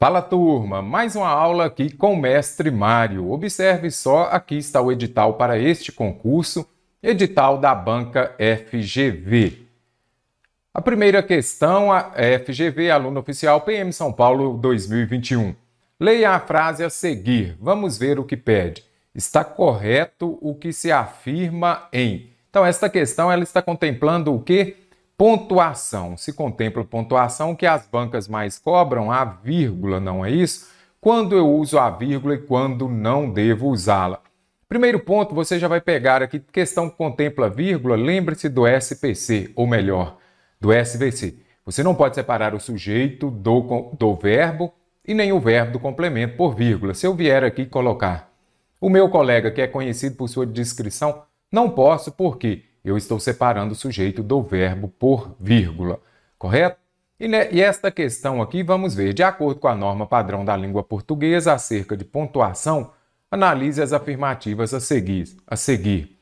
Fala turma, mais uma aula aqui com o mestre Mário. Observe só, aqui está o edital para este concurso, edital da banca FGV. A primeira questão, a FGV, aluno oficial PM São Paulo 2021. Leia a frase a seguir. Vamos ver o que pede. Está correto o que se afirma em. Então, esta questão ela está contemplando o que? Pontuação. Se contempla pontuação que as bancas mais cobram a vírgula, não é isso? Quando eu uso a vírgula e quando não devo usá-la. Primeiro ponto, você já vai pegar aqui, questão que contempla vírgula, lembre-se do SPC, ou melhor, do SVC. Você não pode separar o sujeito do, do verbo e nem o verbo do complemento por vírgula. Se eu vier aqui colocar o meu colega, que é conhecido por sua descrição, não posso, porque eu estou separando o sujeito do verbo por vírgula, correto? E, né, e esta questão aqui, vamos ver, de acordo com a norma padrão da língua portuguesa acerca de pontuação, analise as afirmativas a seguir. A seguir.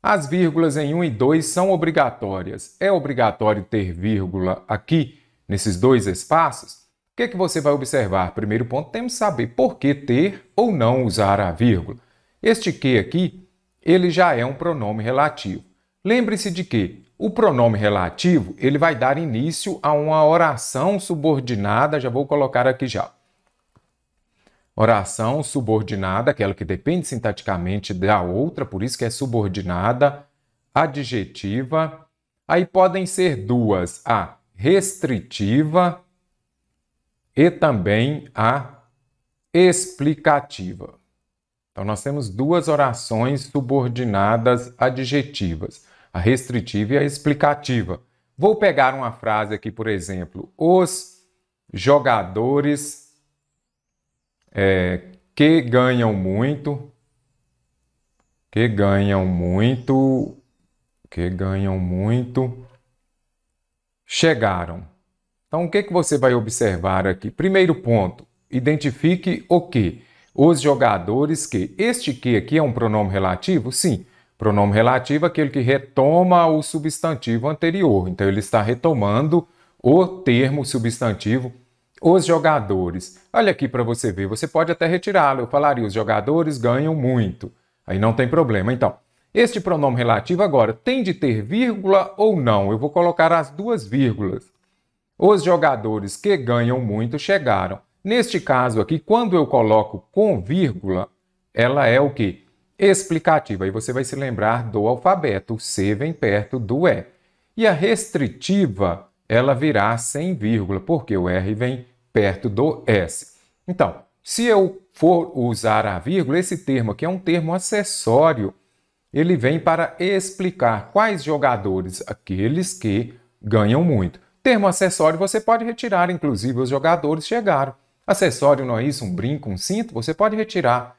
As vírgulas em 1 e 2 são obrigatórias. É obrigatório ter vírgula aqui, nesses dois espaços? O que, é que você vai observar? Primeiro ponto, temos que saber por que ter ou não usar a vírgula. Este que aqui, ele já é um pronome relativo. Lembre-se de que o pronome relativo ele vai dar início a uma oração subordinada, já vou colocar aqui já. Oração subordinada, aquela que depende sintaticamente da outra, por isso que é subordinada, adjetiva. Aí podem ser duas, a restritiva e também a explicativa. Então nós temos duas orações subordinadas adjetivas a restritiva e a explicativa. Vou pegar uma frase aqui, por exemplo, os jogadores é, que ganham muito, que ganham muito, que ganham muito, chegaram. Então, o que, que você vai observar aqui? Primeiro ponto, identifique o que? Os jogadores que. Este que aqui é um pronome relativo? Sim. Pronome relativo é aquele que retoma o substantivo anterior. Então, ele está retomando o termo substantivo os jogadores. Olha aqui para você ver, você pode até retirá-lo. Eu falaria, os jogadores ganham muito. Aí não tem problema. Então, este pronome relativo agora tem de ter vírgula ou não? Eu vou colocar as duas vírgulas. Os jogadores que ganham muito chegaram. Neste caso aqui, quando eu coloco com vírgula, ela é o que? Explicativa. Aí você vai se lembrar do alfabeto. O C vem perto do E. E a restritiva, ela virá sem vírgula, porque o R vem perto do S. Então, se eu for usar a vírgula, esse termo aqui é um termo acessório. Ele vem para explicar quais jogadores, aqueles que ganham muito. Termo acessório você pode retirar, inclusive os jogadores chegaram. Acessório não é isso? Um brinco, um cinto? Você pode retirar.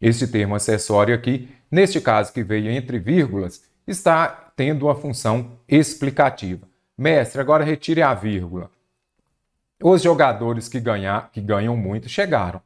Este termo acessório aqui, neste caso que veio entre vírgulas, está tendo uma função explicativa. Mestre, agora retire a vírgula. Os jogadores que, ganhar, que ganham muito chegaram.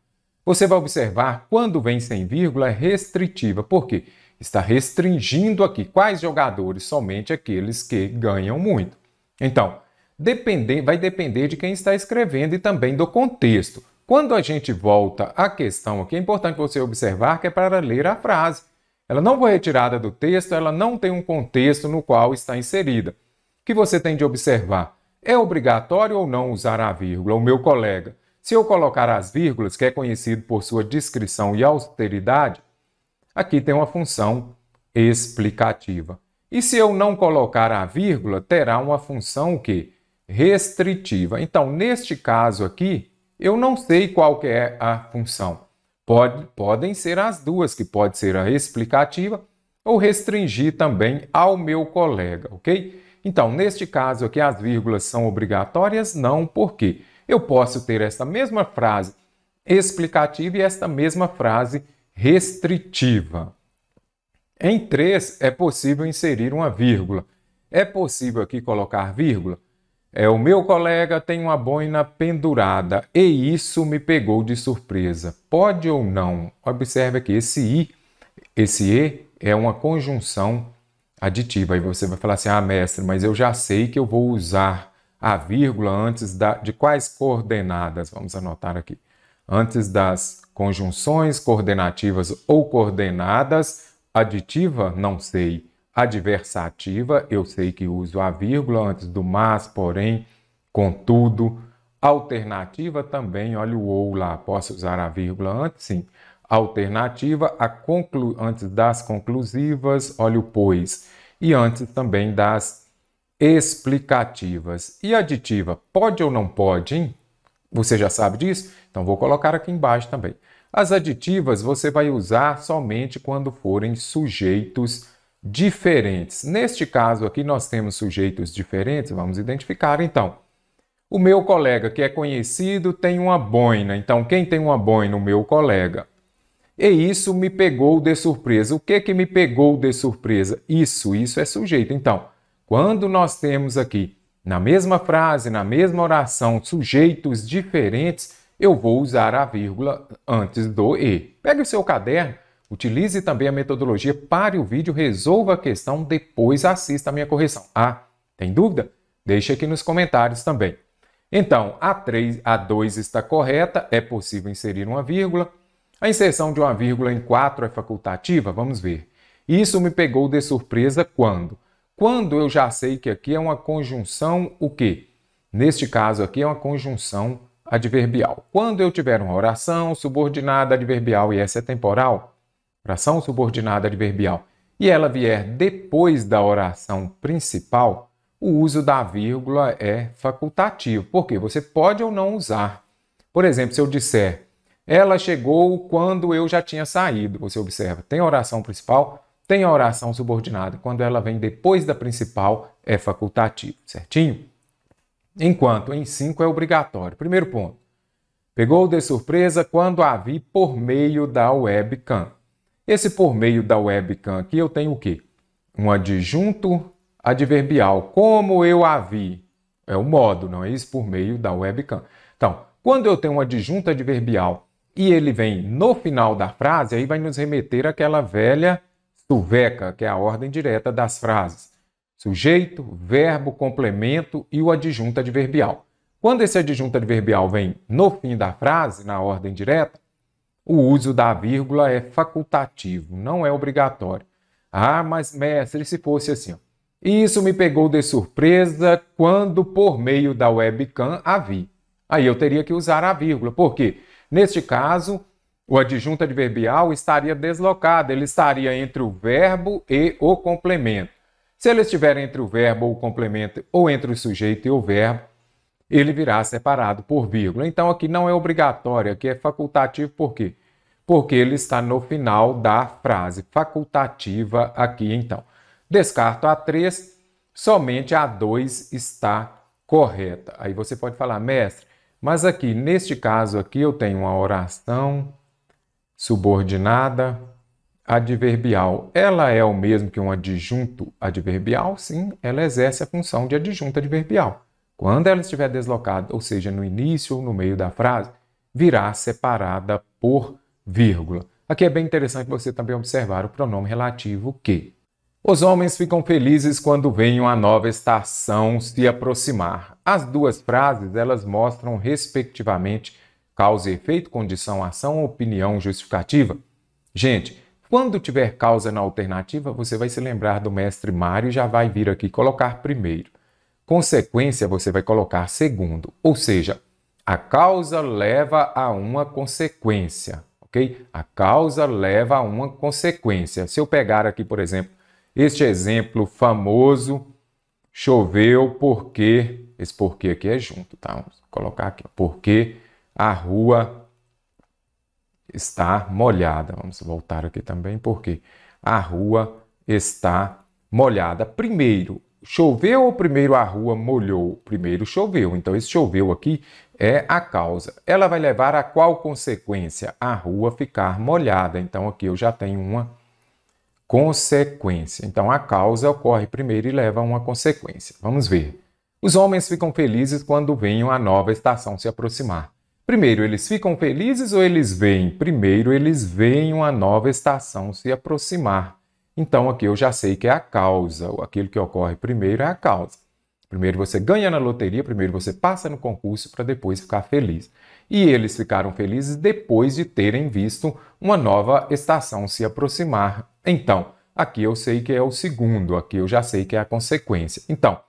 Você vai observar, quando vem sem vírgula, é restritiva. Por quê? Está restringindo aqui quais jogadores? Somente aqueles que ganham muito. Então, depender, vai depender de quem está escrevendo e também do contexto. Quando a gente volta à questão aqui, é importante você observar que é para ler a frase. Ela não foi retirada do texto, ela não tem um contexto no qual está inserida. O que você tem de observar? É obrigatório ou não usar a vírgula? O meu colega, se eu colocar as vírgulas, que é conhecido por sua discrição e austeridade, aqui tem uma função explicativa. E se eu não colocar a vírgula, terá uma função o quê? Restritiva. Então, neste caso aqui, eu não sei qual é a função. Pode, podem ser as duas, que pode ser a explicativa ou restringir também ao meu colega, ok? Então, neste caso aqui, as vírgulas são obrigatórias? Não, porque eu posso ter esta mesma frase explicativa e esta mesma frase restritiva. Em três é possível inserir uma vírgula. É possível aqui colocar vírgula? É, o meu colega tem uma boina pendurada e isso me pegou de surpresa. Pode ou não? Observe que esse i, esse e é uma conjunção aditiva. Aí você vai falar assim: "Ah, mestre, mas eu já sei que eu vou usar a vírgula antes da, de quais coordenadas? Vamos anotar aqui. Antes das conjunções coordenativas ou coordenadas, aditiva, não sei. Adversativa, eu sei que uso a vírgula antes do mas, porém, contudo. Alternativa também, olha o ou lá, posso usar a vírgula antes? Sim. Alternativa, a conclu... antes das conclusivas, olha o pois. E antes também das explicativas. E aditiva, pode ou não pode, hein? Você já sabe disso? Então vou colocar aqui embaixo também. As aditivas você vai usar somente quando forem sujeitos diferentes. Neste caso aqui nós temos sujeitos diferentes, vamos identificar então. O meu colega que é conhecido tem uma boina, então quem tem uma boina? O meu colega. E isso me pegou de surpresa. O que que me pegou de surpresa? Isso, isso é sujeito. Então, quando nós temos aqui na mesma frase, na mesma oração, sujeitos diferentes, eu vou usar a vírgula antes do e. Pegue o seu caderno, utilize também a metodologia, pare o vídeo, resolva a questão, depois assista a minha correção. Ah, tem dúvida? Deixe aqui nos comentários também. Então, a 3, a 2 está correta, é possível inserir uma vírgula. A inserção de uma vírgula em 4 é facultativa? Vamos ver. Isso me pegou de surpresa quando? Quando eu já sei que aqui é uma conjunção o quê? Neste caso aqui é uma conjunção adverbial. Quando eu tiver uma oração subordinada adverbial e essa é temporal, oração subordinada adverbial, e ela vier depois da oração principal, o uso da vírgula é facultativo, porque você pode ou não usar. Por exemplo, se eu disser, ela chegou quando eu já tinha saído, você observa, tem a oração principal, tem a oração subordinada. Quando ela vem depois da principal, é facultativo, certinho? Enquanto em 5 é obrigatório. Primeiro ponto. Pegou de surpresa quando a vi por meio da webcam. Esse por meio da webcam aqui eu tenho o quê? Um adjunto adverbial. Como eu a vi? É o modo, não é isso? Por meio da webcam. Então, quando eu tenho um adjunto adverbial e ele vem no final da frase, aí vai nos remeter àquela velha Suveca, que é a ordem direta das frases. Sujeito, verbo, complemento e o adjunto adverbial. Quando esse adjunto adverbial vem no fim da frase, na ordem direta, o uso da vírgula é facultativo, não é obrigatório. Ah, mas mestre, se fosse assim, ó. Isso me pegou de surpresa quando, por meio da webcam, a vi. Aí eu teria que usar a vírgula. Por quê? Neste caso, o adjunto adverbial estaria deslocado, ele estaria entre o verbo e o complemento. Se ele estiver entre o verbo ou o complemento, ou entre o sujeito e o verbo, ele virá separado por vírgula. Então aqui não é obrigatório, aqui é facultativo por quê? Porque ele está no final da frase, facultativa aqui então. Descarto a 3, somente a 2 está correta. Aí você pode falar, mestre, mas aqui, neste caso aqui, eu tenho uma oração subordinada adverbial. Ela é o mesmo que um adjunto adverbial? Sim, ela exerce a função de adjunto adverbial. Quando ela estiver deslocada, ou seja, no início ou no meio da frase, virá separada por vírgula. Aqui é bem interessante você também observar o pronome relativo que. Os homens ficam felizes quando veem uma nova estação se aproximar. As duas frases, elas mostram respectivamente Causa e efeito, condição, ação, opinião, justificativa. Gente, quando tiver causa na alternativa, você vai se lembrar do mestre Mário e já vai vir aqui colocar primeiro. Consequência, você vai colocar segundo. Ou seja, a causa leva a uma consequência, ok? A causa leva a uma consequência. Se eu pegar aqui, por exemplo, este exemplo famoso, choveu porque, esse porquê aqui é junto, tá? Vamos colocar aqui, porque a rua está molhada. Vamos voltar aqui também, porque a rua está molhada. Primeiro, choveu ou primeiro a rua molhou? Primeiro choveu. Então, esse choveu aqui é a causa. Ela vai levar a qual consequência? A rua ficar molhada. Então, aqui eu já tenho uma consequência. Então, a causa ocorre primeiro e leva a uma consequência. Vamos ver. Os homens ficam felizes quando veem a nova estação se aproximar. Primeiro, eles ficam felizes ou eles veem? Primeiro, eles veem uma nova estação se aproximar. Então, aqui eu já sei que é a causa, aquilo que ocorre primeiro é a causa. Primeiro você ganha na loteria, primeiro você passa no concurso para depois ficar feliz. E eles ficaram felizes depois de terem visto uma nova estação se aproximar. Então, aqui eu sei que é o segundo, aqui eu já sei que é a consequência. Então,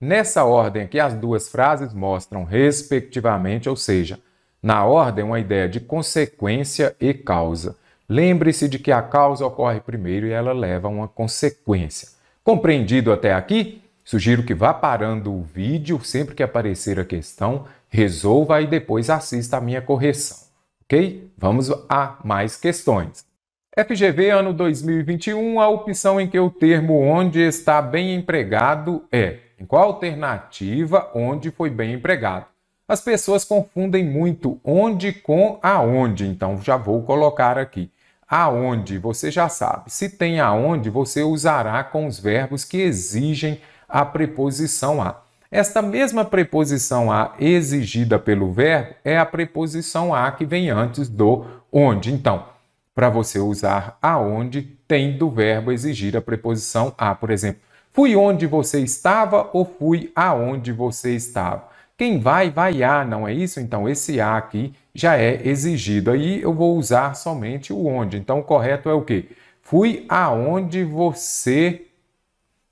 nessa ordem aqui, as duas frases mostram respectivamente, ou seja, na ordem, uma ideia de consequência e causa. Lembre-se de que a causa ocorre primeiro e ela leva a uma consequência. Compreendido até aqui? Sugiro que vá parando o vídeo sempre que aparecer a questão, resolva e depois assista a minha correção. Ok? Vamos a mais questões. FGV ano 2021, a opção em que o termo onde está bem empregado é em qual alternativa onde foi bem empregado. As pessoas confundem muito onde com aonde, então já vou colocar aqui. Aonde, você já sabe. Se tem aonde, você usará com os verbos que exigem a preposição a. Esta mesma preposição a exigida pelo verbo é a preposição a que vem antes do onde. Então, para você usar aonde, tem do verbo exigir a preposição a. Por exemplo, fui onde você estava ou fui aonde você estava. Quem vai, vai a, não é isso? Então, esse a aqui já é exigido. Aí eu vou usar somente o onde. Então, o correto é o quê? Fui aonde você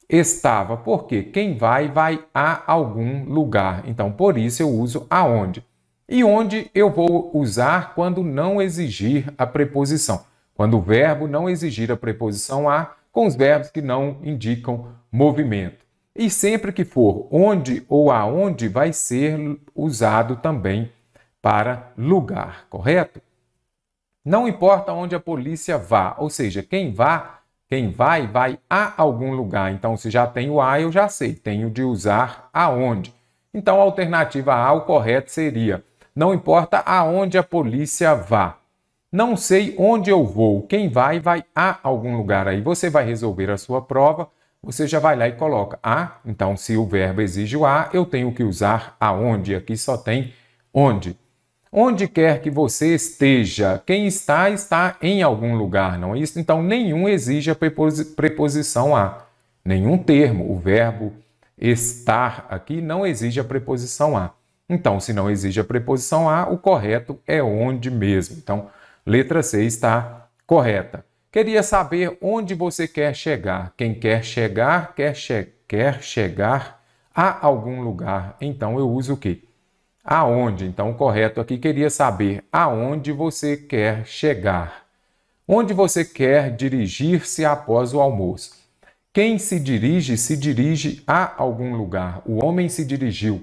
estava, porque quem vai, vai a algum lugar. Então, por isso eu uso aonde. E onde eu vou usar quando não exigir a preposição. Quando o verbo não exigir a preposição a, com os verbos que não indicam movimento. E sempre que for onde ou aonde, vai ser usado também para lugar, correto? Não importa onde a polícia vá, ou seja, quem vá quem vai, vai a algum lugar. Então, se já tem o a, eu já sei. Tenho de usar aonde. Então, a alternativa A, o correto seria: não importa aonde a polícia vá. Não sei onde eu vou. Quem vai, vai a algum lugar. Aí você vai resolver a sua prova. Você já vai lá e coloca a. Então, se o verbo exige o a, eu tenho que usar aonde. Aqui só tem onde. Onde quer que você esteja, quem está, está em algum lugar, não é isso? Então, nenhum exige a preposição a. Nenhum termo, o verbo estar aqui não exige a preposição a. Então, se não exige a preposição a, o correto é onde mesmo. Então, letra C está correta. Queria saber onde você quer chegar. Quem quer chegar, quer, che quer chegar a algum lugar. Então, eu uso o quê? Aonde. Então, o correto aqui queria saber aonde você quer chegar. Onde você quer dirigir-se após o almoço? Quem se dirige, se dirige a algum lugar. O homem se dirigiu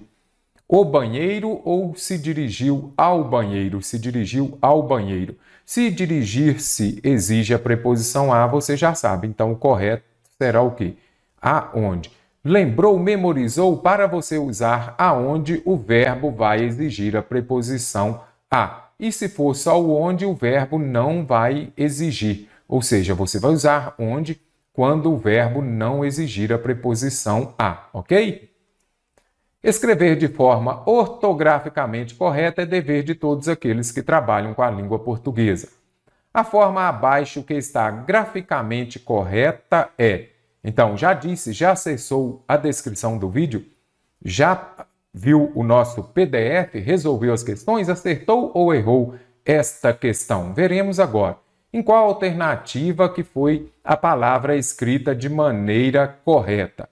o banheiro ou se dirigiu ao banheiro? Se dirigiu ao banheiro. Se dirigir-se exige a preposição a, você já sabe. Então, o correto será o quê? Aonde? Lembrou, memorizou para você usar aonde o verbo vai exigir a preposição a. E se for só o onde, o verbo não vai exigir. Ou seja, você vai usar onde quando o verbo não exigir a preposição a, ok? Escrever de forma ortograficamente correta é dever de todos aqueles que trabalham com a língua portuguesa. A forma abaixo que está graficamente correta é então, já disse, já acessou a descrição do vídeo? Já viu o nosso PDF? Resolveu as questões? Acertou ou errou esta questão? Veremos agora. Em qual alternativa que foi a palavra escrita de maneira correta?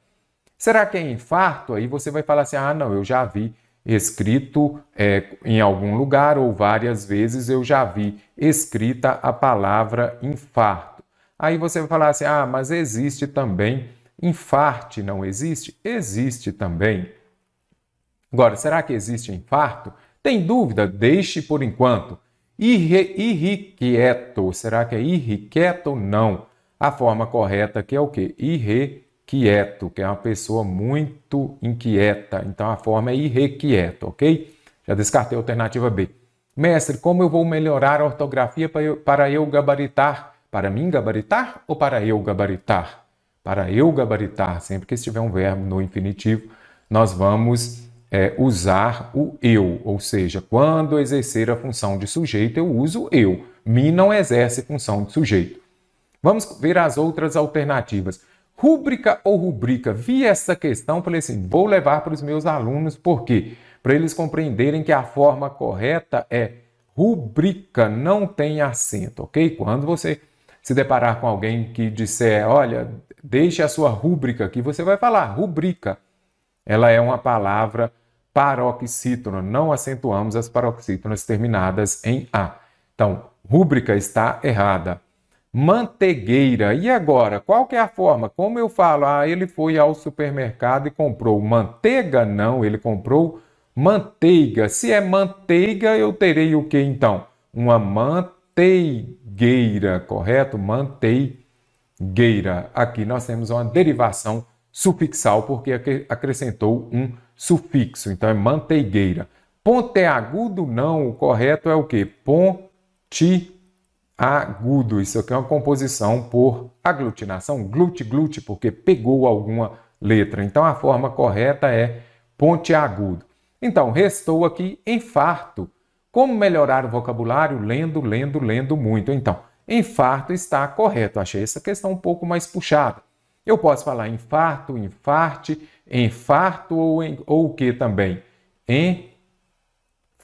Será que é infarto? Aí você vai falar assim: ah, não, eu já vi escrito é, em algum lugar ou várias vezes eu já vi escrita a palavra infarto. Aí você vai falar assim: ah, mas existe também infarte, não existe? Existe também. Agora, será que existe infarto? Tem dúvida? Deixe por enquanto. Irre, irrequieto, será que é irrequieto? Não. A forma correta aqui é o quê? Irrequieto, que é uma pessoa muito inquieta. Então a forma é irrequieto, ok? Já descartei a alternativa B. Mestre, como eu vou melhorar a ortografia para eu, para eu gabaritar para mim gabaritar ou para eu gabaritar? Para eu gabaritar, sempre que estiver um verbo no infinitivo, nós vamos é, usar o eu, ou seja, quando exercer a função de sujeito, eu uso eu. Me não exerce função de sujeito. Vamos ver as outras alternativas. Rúbrica ou rubrica? Vi essa questão, falei assim, vou levar para os meus alunos, por quê? Para eles compreenderem que a forma correta é rubrica, não tem acento, ok? Quando você se deparar com alguém que disser, olha, deixe a sua rúbrica aqui, você vai falar rubrica. Ela é uma palavra paroxítona, não acentuamos as paroxítonas terminadas em A. Então, rúbrica está errada mantegueira. E agora, qual que é a forma? Como eu falo, ah, ele foi ao supermercado e comprou manteiga? Não, ele comprou manteiga. Se é manteiga, eu terei o que então? Uma manteigueira, correto? Manteigueira. Aqui nós temos uma derivação sufixal porque acrescentou um sufixo. Então é manteigueira. Ponteagudo não, o correto é o que? Ponte agudo. Isso aqui é uma composição por aglutinação, glute-glute, porque pegou alguma letra. Então a forma correta é pontiagudo. Então, restou aqui infarto. Como melhorar o vocabulário? Lendo, lendo, lendo muito. Então, infarto está correto. Achei essa questão um pouco mais puxada. Eu posso falar infarto, infarte, infarto ou, ou o que também?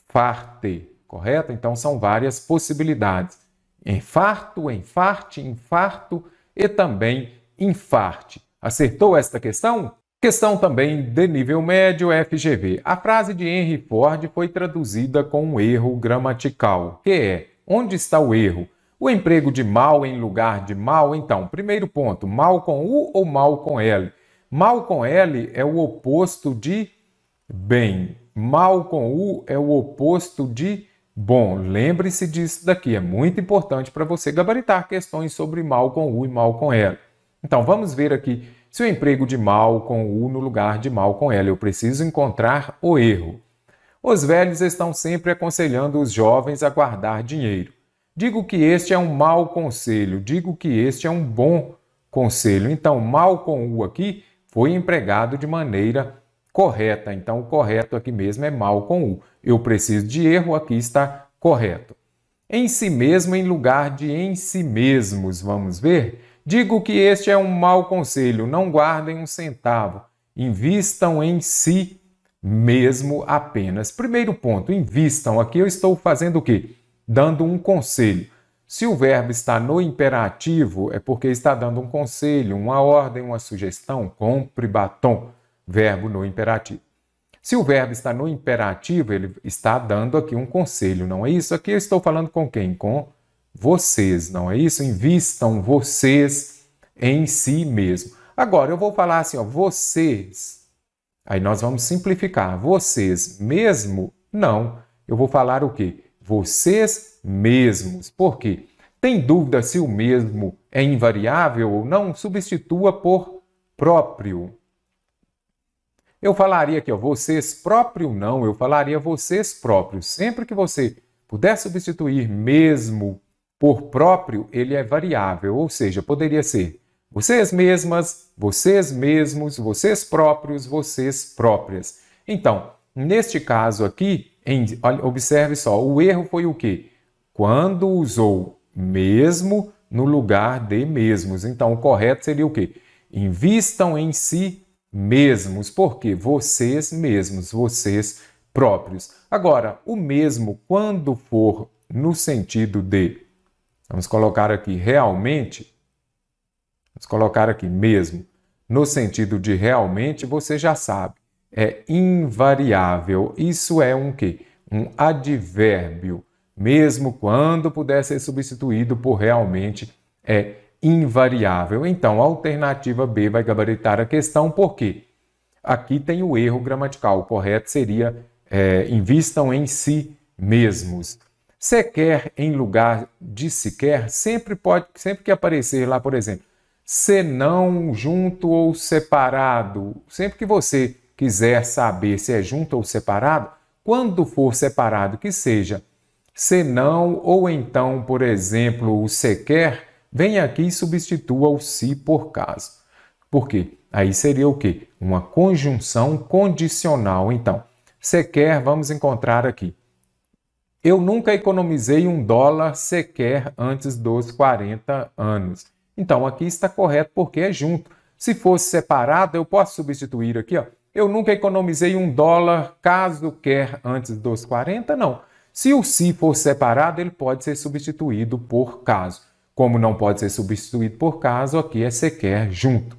Enfarte, correto? Então, são várias possibilidades infarto, enfarte, infarto e também infarte. Acertou esta questão? Questão também de nível médio FGV. A frase de Henry Ford foi traduzida com um erro gramatical, que é: onde está o erro? O emprego de mal em lugar de mal? Então, primeiro ponto, mal com U ou mal com L? Mal com L é o oposto de bem. Mal com U é o oposto de Bom, lembre-se disso daqui, é muito importante para você gabaritar questões sobre mal com U e mal com L. Então, vamos ver aqui se o emprego de mal com U no lugar de mal com L. Eu preciso encontrar o erro. Os velhos estão sempre aconselhando os jovens a guardar dinheiro. Digo que este é um mau conselho, digo que este é um bom conselho. Então, mal com U aqui foi empregado de maneira correta. Então, o correto aqui mesmo é mal com U. Eu preciso de erro, aqui está correto. Em si mesmo em lugar de em si mesmos, vamos ver? Digo que este é um mau conselho, não guardem um centavo, invistam em si mesmo apenas. Primeiro ponto, invistam. Aqui eu estou fazendo o quê? Dando um conselho. Se o verbo está no imperativo, é porque está dando um conselho, uma ordem, uma sugestão. Compre batom verbo no imperativo. Se o verbo está no imperativo, ele está dando aqui um conselho, não é isso? Aqui eu estou falando com quem? Com vocês, não é isso? Invistam vocês em si mesmo. Agora eu vou falar assim, ó, vocês. Aí nós vamos simplificar. Vocês mesmo? Não. Eu vou falar o quê? Vocês mesmos. Por quê? Tem dúvida se o mesmo é invariável ou não? Substitua por próprio. Eu falaria aqui, ó, vocês próprio não, eu falaria vocês próprios. Sempre que você puder substituir mesmo por próprio, ele é variável, ou seja, poderia ser vocês mesmas, vocês mesmos, vocês próprios, vocês próprias. Então, neste caso aqui, em, observe só, o erro foi o quê? Quando usou mesmo no lugar de mesmos. Então, o correto seria o quê? Invistam em si mesmos, porque vocês mesmos, vocês próprios. Agora, o mesmo, quando for no sentido de, vamos colocar aqui realmente, vamos colocar aqui mesmo, no sentido de realmente, você já sabe, é invariável. Isso é um que? Um advérbio. Mesmo quando puder ser substituído por realmente, é invariável. Então, a alternativa B vai gabaritar a questão, porque aqui tem o erro gramatical. O correto seria é, invistam em si mesmos. Sequer em lugar de sequer, sempre pode, sempre que aparecer lá, por exemplo, senão junto ou separado. Sempre que você quiser saber se é junto ou separado, quando for separado, que seja senão ou então, por exemplo, o sequer, Vem aqui e substitua o se por caso. Por quê? Aí seria o quê? Uma conjunção condicional. Então, sequer vamos encontrar aqui. Eu nunca economizei um dólar sequer antes dos 40 anos. Então, aqui está correto porque é junto. Se fosse separado, eu posso substituir aqui, ó. Eu nunca economizei um dólar caso quer antes dos 40, não. Se o se for separado, ele pode ser substituído por caso. Como não pode ser substituído por caso, aqui é sequer junto.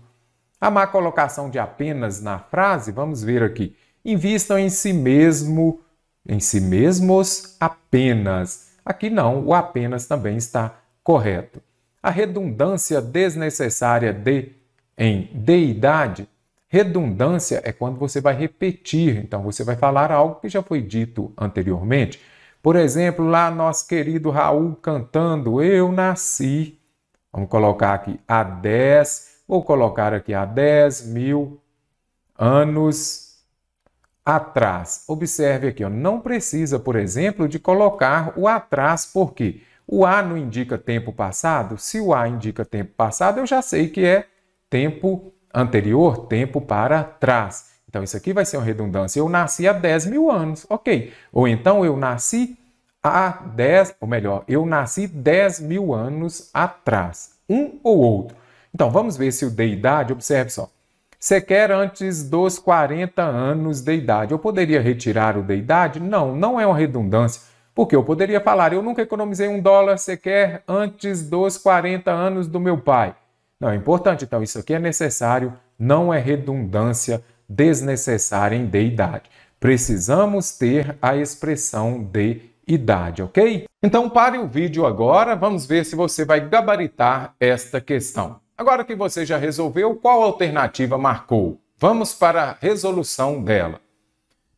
A má colocação de apenas na frase, vamos ver aqui. Invistam em si mesmo, em si mesmos apenas. Aqui não, o apenas também está correto. A redundância desnecessária de em deidade, redundância é quando você vai repetir, então você vai falar algo que já foi dito anteriormente. Por exemplo, lá nosso querido Raul cantando Eu nasci, vamos colocar aqui há 10, vou colocar aqui há 10 mil anos atrás. Observe aqui, ó, não precisa, por exemplo, de colocar o atrás, por quê? O A não indica tempo passado? Se o A indica tempo passado, eu já sei que é tempo anterior, tempo para trás. Então, isso aqui vai ser uma redundância. Eu nasci há 10 mil anos, ok. Ou então, eu nasci há 10, ou melhor, eu nasci 10 mil anos atrás. Um ou outro. Então, vamos ver se o de idade, observe só. Você quer antes dos 40 anos de idade. Eu poderia retirar o de idade? Não, não é uma redundância. Porque eu poderia falar, eu nunca economizei um dólar sequer antes dos 40 anos do meu pai. Não, é importante, então, isso aqui é necessário, não é redundância desnecessária em de idade. Precisamos ter a expressão de idade, ok? Então pare o vídeo agora, vamos ver se você vai gabaritar esta questão. Agora que você já resolveu, qual alternativa marcou? Vamos para a resolução dela.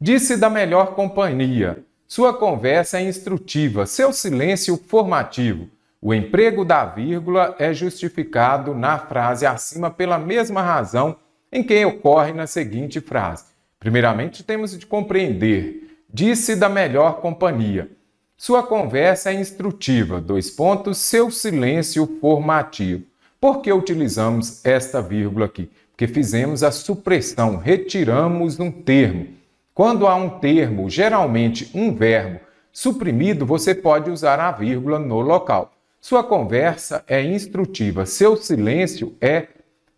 Disse da melhor companhia. Sua conversa é instrutiva, seu silêncio formativo. O emprego da vírgula é justificado na frase acima pela mesma razão em que ocorre na seguinte frase. Primeiramente, temos de compreender. Disse da melhor companhia. Sua conversa é instrutiva. Dois pontos. Seu silêncio formativo. Por que utilizamos esta vírgula aqui? Porque fizemos a supressão, retiramos um termo. Quando há um termo, geralmente um verbo, suprimido, você pode usar a vírgula no local. Sua conversa é instrutiva, seu silêncio é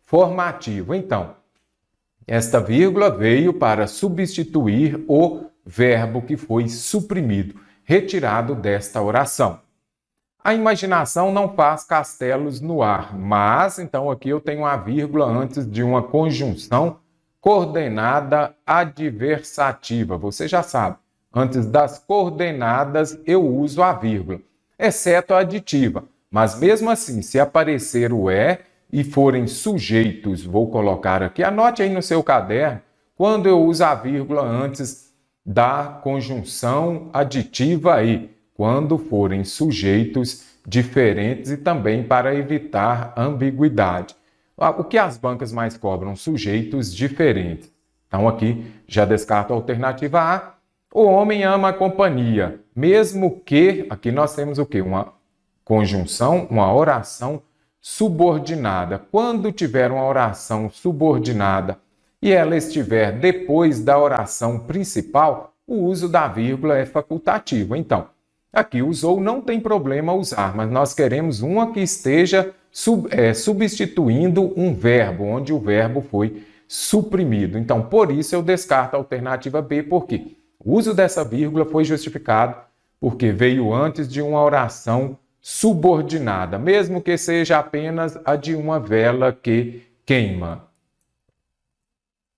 formativo. Então, esta vírgula veio para substituir o verbo que foi suprimido, retirado desta oração. A imaginação não faz castelos no ar, mas então aqui eu tenho a vírgula antes de uma conjunção coordenada adversativa. Você já sabe, antes das coordenadas eu uso a vírgula, exceto a aditiva. Mas mesmo assim, se aparecer o é e forem sujeitos, vou colocar aqui, anote aí no seu caderno, quando eu uso a vírgula antes da conjunção aditiva aí, quando forem sujeitos diferentes e também para evitar ambiguidade. Ah, o que as bancas mais cobram? Sujeitos diferentes. Então aqui já descarto a alternativa A. O homem ama a companhia, mesmo que aqui nós temos o que? Uma conjunção, uma oração subordinada. Quando tiver uma oração subordinada e ela estiver depois da oração principal, o uso da vírgula é facultativo. Então, aqui usou não tem problema usar, mas nós queremos uma que esteja sub, é, substituindo um verbo, onde o verbo foi suprimido. Então, por isso eu descarto a alternativa B, porque o uso dessa vírgula foi justificado porque veio antes de uma oração subordinada, mesmo que seja apenas a de uma vela que queima.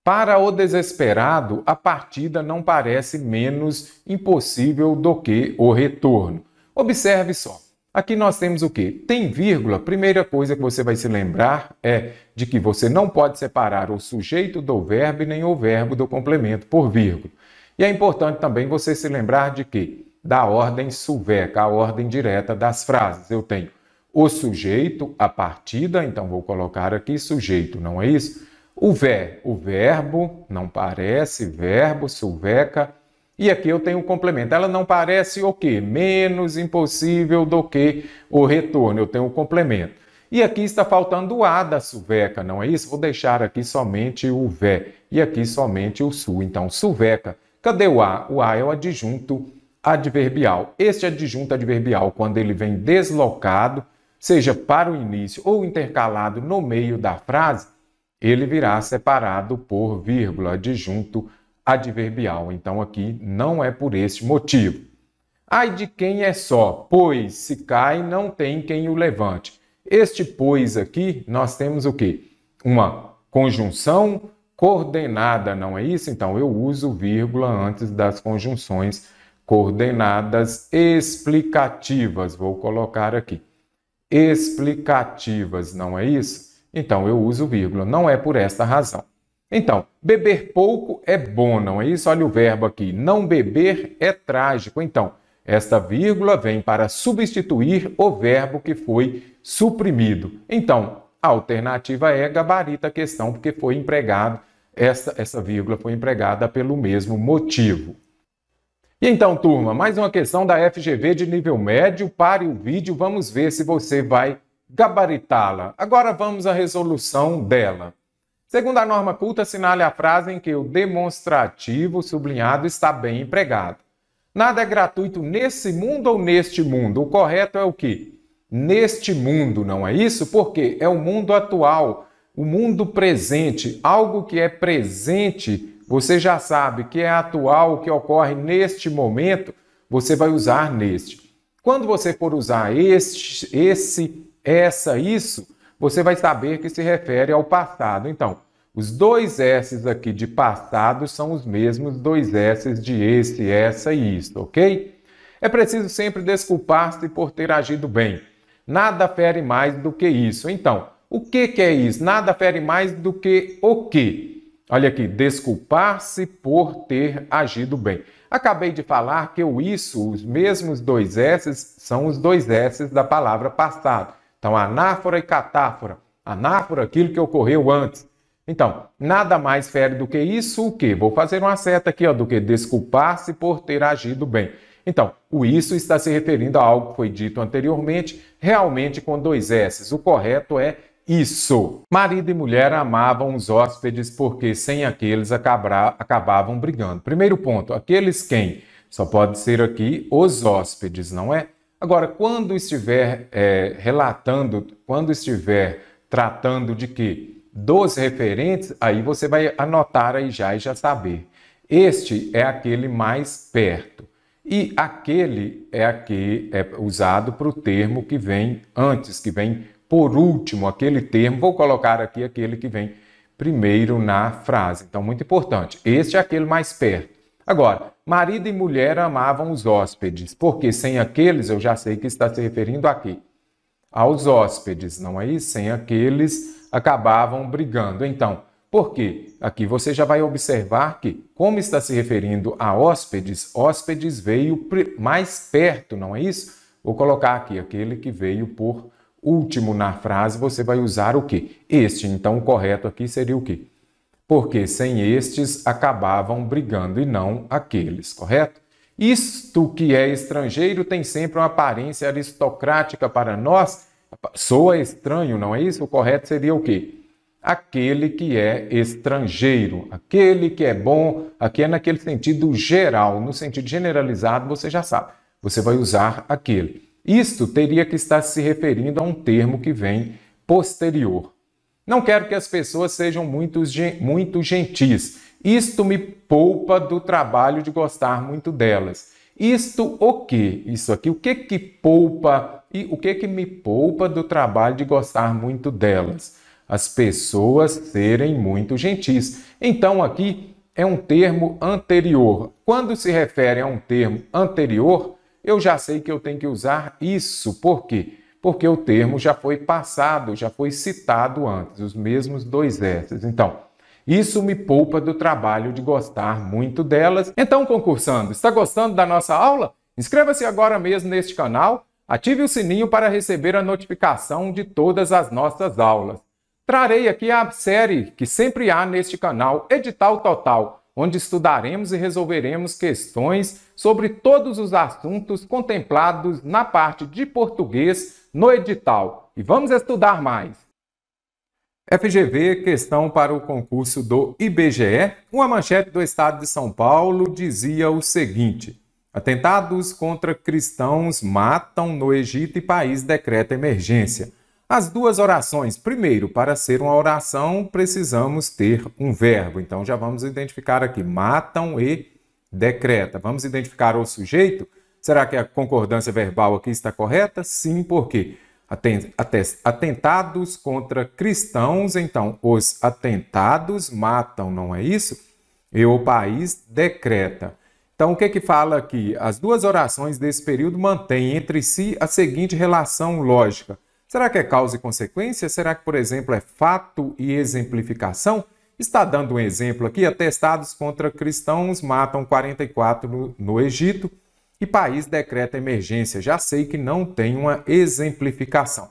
Para o desesperado, a partida não parece menos impossível do que o retorno. Observe só. Aqui nós temos o que? Tem vírgula. Primeira coisa que você vai se lembrar é de que você não pode separar o sujeito do verbo e nem o verbo do complemento por vírgula. E é importante também você se lembrar de que da ordem suveca, a ordem direta das frases. Eu tenho o sujeito, a partida, então vou colocar aqui sujeito, não é isso? O ver, o verbo, não parece, verbo, suveca, e aqui eu tenho um complemento. Ela não parece o quê? Menos impossível do que o retorno. Eu tenho um complemento. E aqui está faltando o A da suveca, não é isso? Vou deixar aqui somente o vé e aqui somente o su. Então, suveca. Cadê o A? O A é o adjunto adverbial. Este adjunto adverbial, quando ele vem deslocado, seja para o início ou intercalado no meio da frase, ele virá separado por vírgula, adjunto adverbial. Então aqui não é por este motivo. Ai de quem é só, pois se cai não tem quem o levante. Este pois aqui nós temos o quê? Uma conjunção coordenada, não é isso? Então eu uso vírgula antes das conjunções coordenadas explicativas. Vou colocar aqui. Explicativas, não é isso? Então eu uso vírgula. Não é por esta razão. Então, beber pouco é bom, não é isso? Olha o verbo aqui. Não beber é trágico. Então, esta vírgula vem para substituir o verbo que foi suprimido. Então, a alternativa é gabarita a questão, porque foi empregado, essa, essa vírgula foi empregada pelo mesmo motivo. E então, turma, mais uma questão da FGV de nível médio. Pare o vídeo, vamos ver se você vai gabaritá-la. Agora vamos à resolução dela. Segundo a norma culta, assinale a frase em que o demonstrativo sublinhado está bem empregado. Nada é gratuito nesse mundo ou neste mundo. O correto é o quê? neste mundo, não é isso? Porque é o mundo atual, o mundo presente, algo que é presente, você já sabe que é atual, que ocorre neste momento, você vai usar neste. Quando você for usar este, esse, essa, isso, você vai saber que se refere ao passado. Então, os dois S's aqui de passado são os mesmos dois S's de esse, essa e isso, ok? É preciso sempre desculpar-se por ter agido bem. Nada fere mais do que isso. Então, o que, que é isso? Nada fere mais do que o quê? Olha aqui, desculpar-se por ter agido bem. Acabei de falar que o isso, os mesmos dois S, são os dois S da palavra passado. Então, anáfora e catáfora. Anáfora, aquilo que ocorreu antes. Então, nada mais fere do que isso o quê? Vou fazer uma seta aqui, ó, do que desculpar-se por ter agido bem. Então, o isso está se referindo a algo que foi dito anteriormente, realmente com dois S's. O correto é isso. Marido e mulher amavam os hóspedes porque sem aqueles acabavam brigando. Primeiro ponto, aqueles quem? Só pode ser aqui os hóspedes, não é? Agora, quando estiver é, relatando, quando estiver tratando de que? Dos referentes, aí você vai anotar aí já e já saber. Este é aquele mais perto. E aquele é aqui é usado para o termo que vem antes, que vem por último, aquele termo, vou colocar aqui aquele que vem primeiro na frase. Então, muito importante. Este é aquele mais perto. Agora, marido e mulher amavam os hóspedes, porque sem aqueles eu já sei que está se referindo aqui aos hóspedes, não é isso? Sem aqueles acabavam brigando. Então, por quê? Aqui você já vai observar que, como está se referindo a hóspedes, hóspedes veio mais perto, não é isso? Vou colocar aqui aquele que veio por último na frase, você vai usar o quê? Este. Então, o correto aqui seria o quê? Porque sem estes acabavam brigando e não aqueles, correto? Isto que é estrangeiro tem sempre uma aparência aristocrática para nós. Soa estranho, não é isso? O correto seria o quê? aquele que é estrangeiro, aquele que é bom, aqui é naquele sentido geral, no sentido generalizado, você já sabe, você vai usar aquele. Isto teria que estar se referindo a um termo que vem posterior. Não quero que as pessoas sejam muito, muito gentis. Isto me poupa do trabalho de gostar muito delas. Isto o que? Isso aqui, o que que poupa e o que que me poupa do trabalho de gostar muito delas? as pessoas serem muito gentis. Então aqui é um termo anterior. Quando se refere a um termo anterior, eu já sei que eu tenho que usar isso. Por quê? Porque o termo já foi passado, já foi citado antes, os mesmos dois S. Então, isso me poupa do trabalho de gostar muito delas. Então, concursando, está gostando da nossa aula? Inscreva-se agora mesmo neste canal, ative o sininho para receber a notificação de todas as nossas aulas. Trarei aqui a série que sempre há neste canal, Edital Total, onde estudaremos e resolveremos questões sobre todos os assuntos contemplados na parte de português no edital. E vamos estudar mais. FGV, questão para o concurso do IBGE. Uma manchete do estado de São Paulo dizia o seguinte: Atentados contra cristãos matam no Egito e país decreta emergência. As duas orações. Primeiro, para ser uma oração, precisamos ter um verbo. Então já vamos identificar aqui: matam e decreta. Vamos identificar o sujeito? Será que a concordância verbal aqui está correta? Sim, porque atentados contra cristãos, então os atentados matam, não é isso? E o país decreta. Então, o que que fala aqui? As duas orações desse período mantêm entre si a seguinte relação lógica. Será que é causa e consequência? Será que, por exemplo, é fato e exemplificação? Está dando um exemplo aqui: atestados contra cristãos matam 44 no, Egito e país decreta emergência. Já sei que não tem uma exemplificação.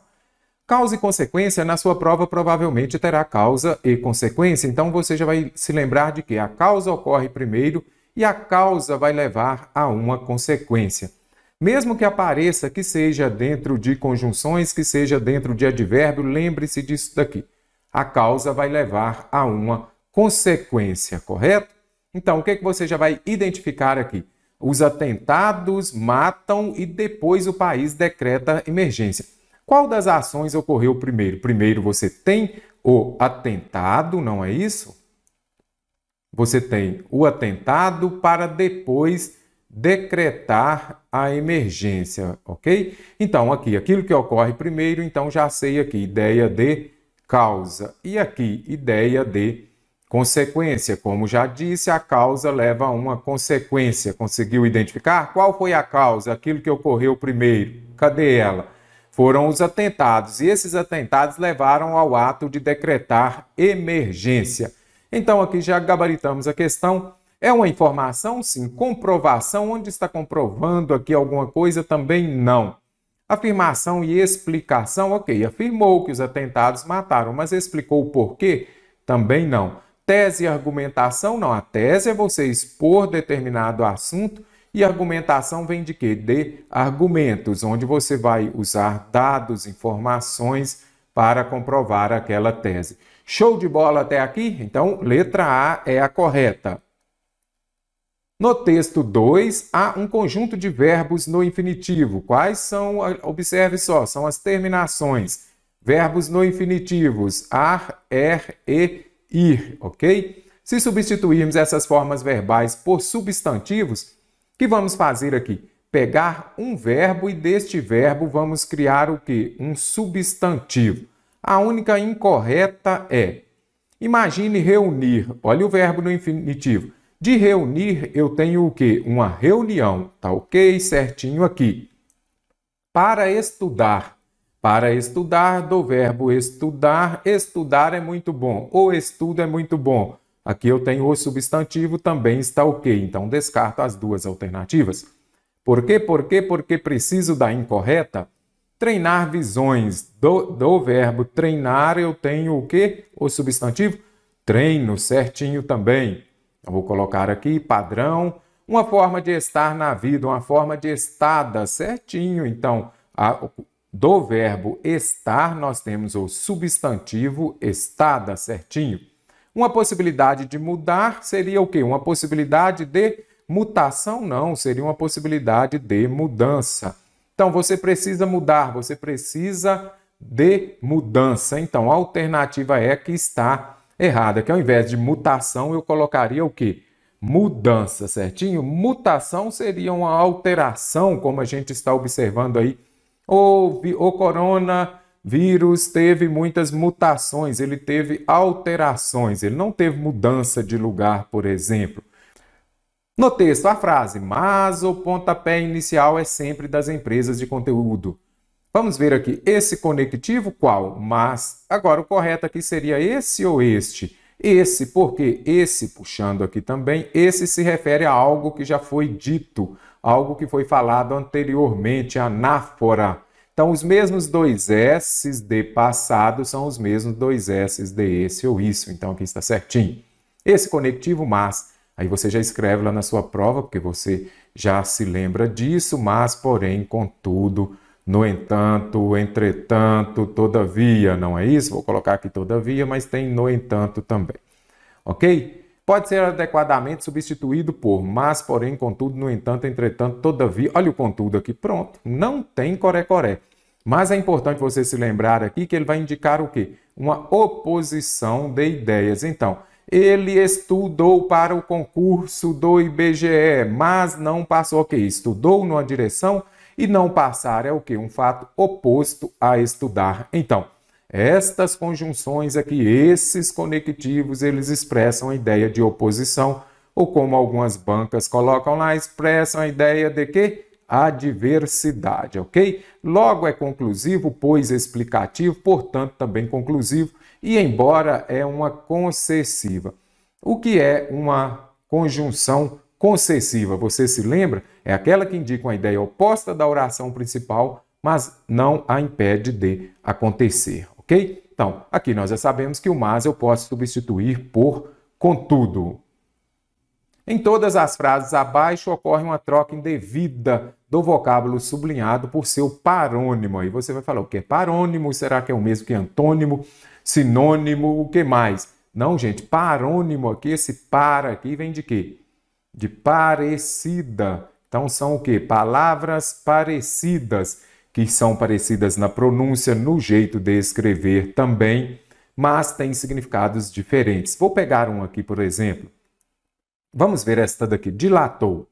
Causa e consequência, na sua prova provavelmente terá causa e consequência, então você já vai se lembrar de que a causa ocorre primeiro e a causa vai levar a uma consequência. Mesmo que apareça que seja dentro de conjunções, que seja dentro de advérbio, lembre-se disso daqui. A causa vai levar a uma consequência, correto? Então, o que, é que você já vai identificar aqui? Os atentados matam e depois o país decreta emergência. Qual das ações ocorreu primeiro? Primeiro você tem o atentado, não é isso? Você tem o atentado para depois decretar a emergência, ok? Então, aqui, aquilo que ocorre primeiro, então já sei aqui, ideia de causa. E aqui, ideia de Consequência, como já disse, a causa leva a uma consequência. Conseguiu identificar? Qual foi a causa? Aquilo que ocorreu primeiro. Cadê ela? Foram os atentados, e esses atentados levaram ao ato de decretar emergência. Então, aqui já gabaritamos a questão. É uma informação? Sim. Comprovação? Onde está comprovando aqui alguma coisa? Também não. Afirmação e explicação? Ok, afirmou que os atentados mataram, mas explicou o porquê? Também não. Tese e argumentação, não. A tese é você expor determinado assunto e argumentação vem de quê? De argumentos, onde você vai usar dados, informações para comprovar aquela tese. Show de bola até aqui? Então, letra A é a correta. No texto 2, há um conjunto de verbos no infinitivo. Quais são? Observe só, são as terminações. Verbos no infinitivos: ar, er, e, ir, ok? Se substituirmos essas formas verbais por substantivos, o que vamos fazer aqui? Pegar um verbo e deste verbo vamos criar o que? Um substantivo. A única incorreta é, imagine reunir, olha o verbo no infinitivo. De reunir eu tenho o que? Uma reunião, tá ok? Certinho aqui. Para estudar, para estudar, do verbo estudar, estudar é muito bom, o estudo é muito bom. Aqui eu tenho o substantivo, também está ok, então descarto as duas alternativas. Por quê? Por quê? Porque preciso da incorreta. Treinar visões. Do, do verbo treinar eu tenho o quê? O substantivo? Treino, certinho também. Eu vou colocar aqui padrão, uma forma de estar na vida, uma forma de estada, certinho. Então, a, do verbo estar, nós temos o substantivo estada, certinho? Uma possibilidade de mudar seria o quê? Uma possibilidade de mutação? Não, seria uma possibilidade de mudança. Então, você precisa mudar, você precisa de mudança. Então, a alternativa é que está errada, que ao invés de mutação, eu colocaria o quê? Mudança, certinho? Mutação seria uma alteração, como a gente está observando aí o, o coronavírus teve muitas mutações, ele teve alterações, ele não teve mudança de lugar, por exemplo. No texto, a frase, mas o pontapé inicial é sempre das empresas de conteúdo. Vamos ver aqui, esse conectivo qual? Mas. Agora, o correto aqui seria esse ou este? Esse, porque esse, puxando aqui também, esse se refere a algo que já foi dito algo que foi falado anteriormente, anáfora. Então, os mesmos dois S's de passado são os mesmos dois S's de esse ou isso. Então, aqui está certinho. Esse conectivo mas, aí você já escreve lá na sua prova, porque você já se lembra disso, mas, porém, contudo, no entanto, entretanto, todavia, não é isso? Vou colocar aqui todavia, mas tem no entanto também. Ok? Pode ser adequadamente substituído por mas, porém, contudo, no entanto, entretanto, todavia. Olha o contudo aqui, pronto. Não tem coré-coré. Mas é importante você se lembrar aqui que ele vai indicar o quê? Uma oposição de ideias. Então, ele estudou para o concurso do IBGE, mas não passou o quê? Estudou numa direção e não passar é o quê? Um fato oposto a estudar. Então, estas conjunções aqui, esses conectivos, eles expressam a ideia de oposição, ou como algumas bancas colocam lá, expressam a ideia de que adversidade, ok? Logo é conclusivo, pois explicativo, portanto também conclusivo, e embora é uma concessiva. O que é uma conjunção concessiva? Você se lembra? É aquela que indica uma ideia oposta da oração principal, mas não a impede de acontecer, ok? Então, aqui nós já sabemos que o mas eu posso substituir por contudo. Em todas as frases abaixo ocorre uma troca indevida do vocábulo sublinhado por seu parônimo. Aí você vai falar o que é parônimo? Será que é o mesmo que antônimo? Sinônimo? O que mais? Não, gente, parônimo aqui, esse para aqui vem de quê? De parecida. Então são o que? Palavras parecidas, que são parecidas na pronúncia, no jeito de escrever também, mas têm significados diferentes. Vou pegar um aqui, por exemplo. Vamos ver esta daqui. Dilatou.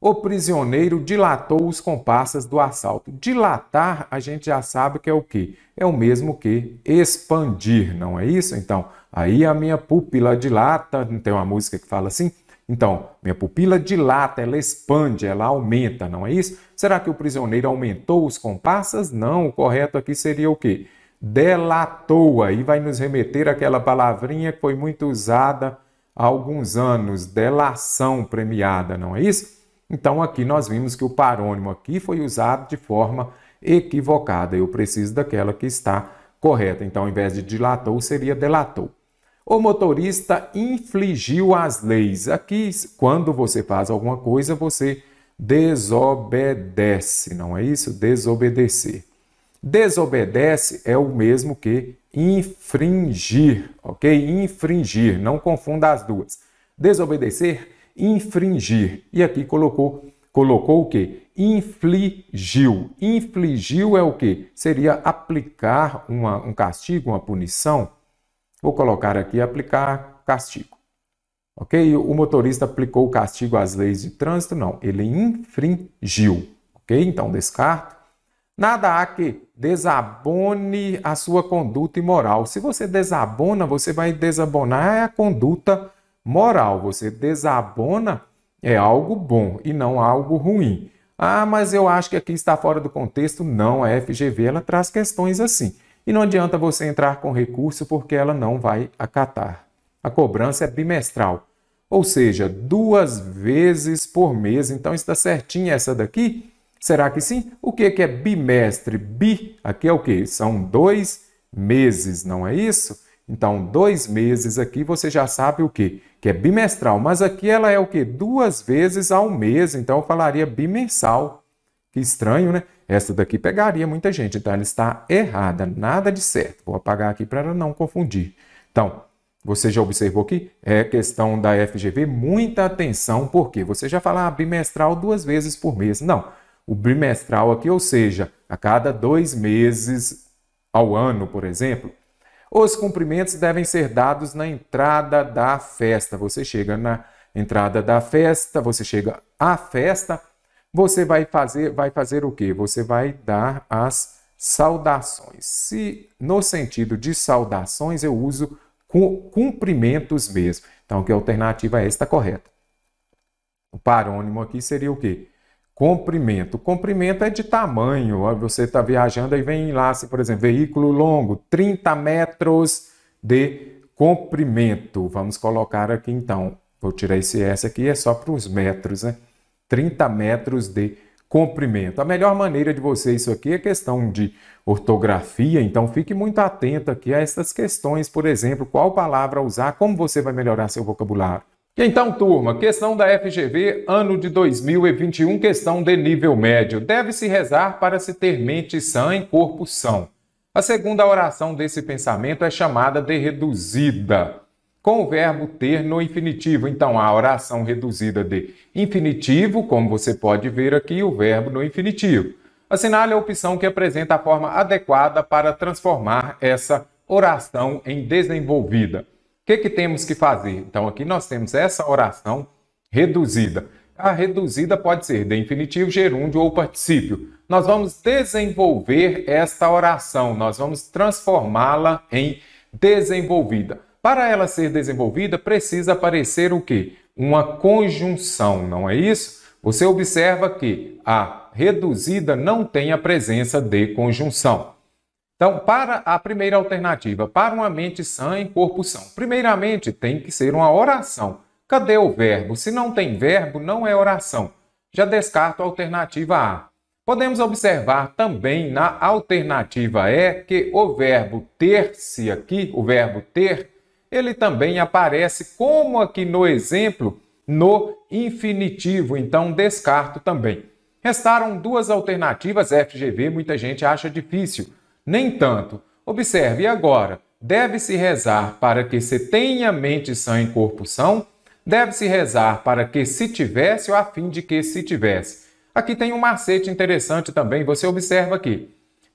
O prisioneiro dilatou os compassas do assalto. Dilatar, a gente já sabe que é o quê? É o mesmo que expandir, não é isso? Então, aí a minha pupila dilata, não tem uma música que fala assim? Então, minha pupila dilata, ela expande, ela aumenta, não é isso? Será que o prisioneiro aumentou os compassas? Não, o correto aqui seria o quê? Delatou, aí vai nos remeter àquela palavrinha que foi muito usada há alguns anos, delação premiada, não é isso? Então aqui nós vimos que o parônimo aqui foi usado de forma equivocada. Eu preciso daquela que está correta. Então, ao invés de dilatou, seria delatou. O motorista infligiu as leis. Aqui, quando você faz alguma coisa, você desobedece, não é isso? Desobedecer. Desobedece é o mesmo que infringir, ok? Infringir, não confunda as duas. Desobedecer, infringir. E aqui colocou colocou o que? Infligiu. Infligiu é o que? Seria aplicar uma, um castigo, uma punição. Vou colocar aqui aplicar castigo. Ok? O motorista aplicou o castigo às leis de trânsito? Não, ele infringiu. Ok? Então descarto. Nada há que desabone a sua conduta imoral. Se você desabona, você vai desabonar a conduta moral. Você desabona é algo bom e não algo ruim. Ah, mas eu acho que aqui está fora do contexto. Não, a FGV ela traz questões assim. E não adianta você entrar com recurso porque ela não vai acatar. A cobrança é bimestral, ou seja, duas vezes por mês. Então está certinho essa daqui. Será que sim? O que é bimestre? Bi, aqui é o que? São dois meses, não é isso? Então, dois meses aqui você já sabe o que? Que é bimestral, mas aqui ela é o que? Duas vezes ao mês, então eu falaria bimensal. Que estranho, né? Essa daqui pegaria muita gente, então ela está errada, nada de certo. Vou apagar aqui para não confundir. Então, você já observou aqui? É questão da FGV, muita atenção, porque você já fala ah, bimestral duas vezes por mês. Não, o bimestral aqui, ou seja, a cada dois meses ao ano, por exemplo, os cumprimentos devem ser dados na entrada da festa. Você chega na entrada da festa, você chega à festa, você vai fazer, vai fazer o quê? Você vai dar as saudações. Se no sentido de saudações eu uso cumprimentos mesmo. Então, que alternativa é esta correta? O parônimo aqui seria o quê? Comprimento. Comprimento é de tamanho. Você está viajando e vem lá, assim, por exemplo, veículo longo, 30 metros de comprimento. Vamos colocar aqui então. Vou tirar esse S aqui, é só para os metros, né? 30 metros de comprimento. A melhor maneira de você isso aqui é questão de ortografia, então fique muito atento aqui a essas questões, por exemplo, qual palavra usar, como você vai melhorar seu vocabulário. Então, turma, questão da FGV, ano de 2021, questão de nível médio. Deve-se rezar para se ter mente sã em corpo são. A segunda oração desse pensamento é chamada de reduzida, com o verbo ter no infinitivo. Então, a oração reduzida de infinitivo, como você pode ver aqui, o verbo no infinitivo. Assinale a opção que apresenta a forma adequada para transformar essa oração em desenvolvida. O que, que temos que fazer? Então, aqui nós temos essa oração reduzida. A reduzida pode ser de infinitivo, gerúndio ou particípio. Nós vamos desenvolver esta oração, nós vamos transformá-la em desenvolvida. Para ela ser desenvolvida, precisa aparecer o quê? Uma conjunção, não é isso? Você observa que a reduzida não tem a presença de conjunção. Então, para a primeira alternativa, para uma mente sã em corpo são, primeiramente tem que ser uma oração. Cadê o verbo? Se não tem verbo, não é oração. Já descarto a alternativa A. Podemos observar também na alternativa E que o verbo ter-se aqui, o verbo ter, ele também aparece como aqui no exemplo, no infinitivo, então descarto também. Restaram duas alternativas FGV, muita gente acha difícil. Nem tanto. Observe agora, deve-se rezar para que se tenha mente sã em corpo são, deve-se rezar para que se tivesse ou a fim de que se tivesse. Aqui tem um macete interessante também, você observa aqui.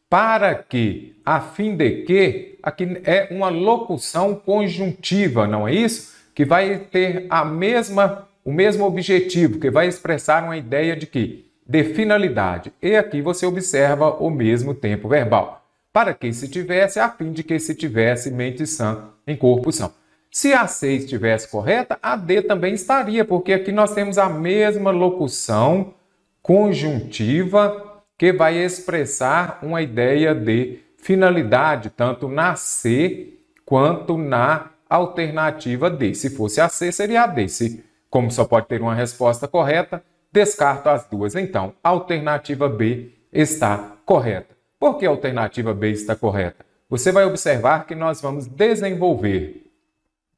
Para que, a fim de que, aqui é uma locução conjuntiva, não é isso? Que vai ter a mesma, o mesmo objetivo, que vai expressar uma ideia de que? De finalidade. E aqui você observa o mesmo tempo verbal. Para que se tivesse, a fim de que se tivesse mente sã em corpo são. Se a C estivesse correta, a D também estaria, porque aqui nós temos a mesma locução conjuntiva que vai expressar uma ideia de finalidade, tanto na C quanto na alternativa D. Se fosse a C, seria a D. Se, como só pode ter uma resposta correta, descarto as duas. Então, alternativa B está correta. Por que a alternativa B está correta? Você vai observar que nós vamos desenvolver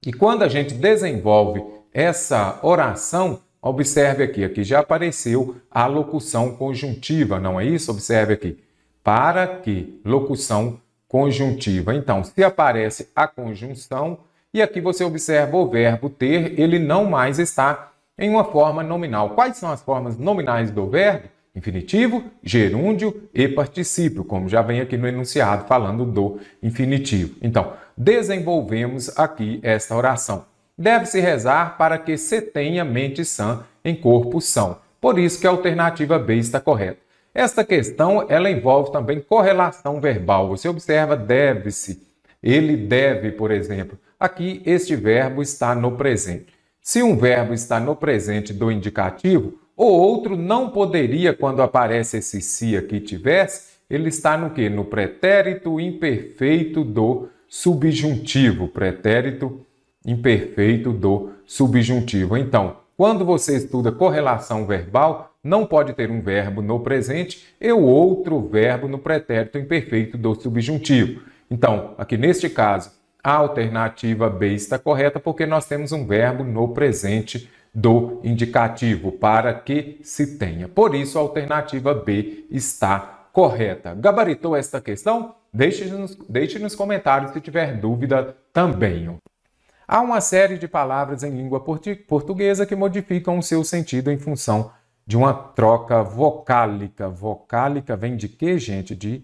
e quando a gente desenvolve essa oração, observe aqui, aqui já apareceu a locução conjuntiva, não é isso? Observe aqui. Para que locução conjuntiva. Então, se aparece a conjunção, e aqui você observa o verbo ter, ele não mais está em uma forma nominal. Quais são as formas nominais do verbo? Infinitivo, gerúndio e particípio, como já vem aqui no enunciado falando do infinitivo. Então, desenvolvemos aqui esta oração. Deve-se rezar para que se tenha mente sã em corpo são. Por isso que a alternativa B está correta. Esta questão ela envolve também correlação verbal. Você observa deve-se. Ele deve, por exemplo. Aqui este verbo está no presente. Se um verbo está no presente do indicativo, o outro não poderia, quando aparece esse se aqui tivesse, ele está no que? No pretérito imperfeito do subjuntivo, pretérito imperfeito do subjuntivo. Então, quando você estuda correlação verbal, não pode ter um verbo no presente e o outro verbo no pretérito imperfeito do subjuntivo. Então, aqui neste caso, a alternativa B está correta porque nós temos um verbo no presente do indicativo para que se tenha. Por isso, a alternativa B está correta. Gabaritou esta questão? Deixe nos, deixe nos comentários se tiver dúvida também. Há uma série de palavras em língua portuguesa que modificam o seu sentido em função de uma troca vocálica. Vocálica vem de quê, gente? De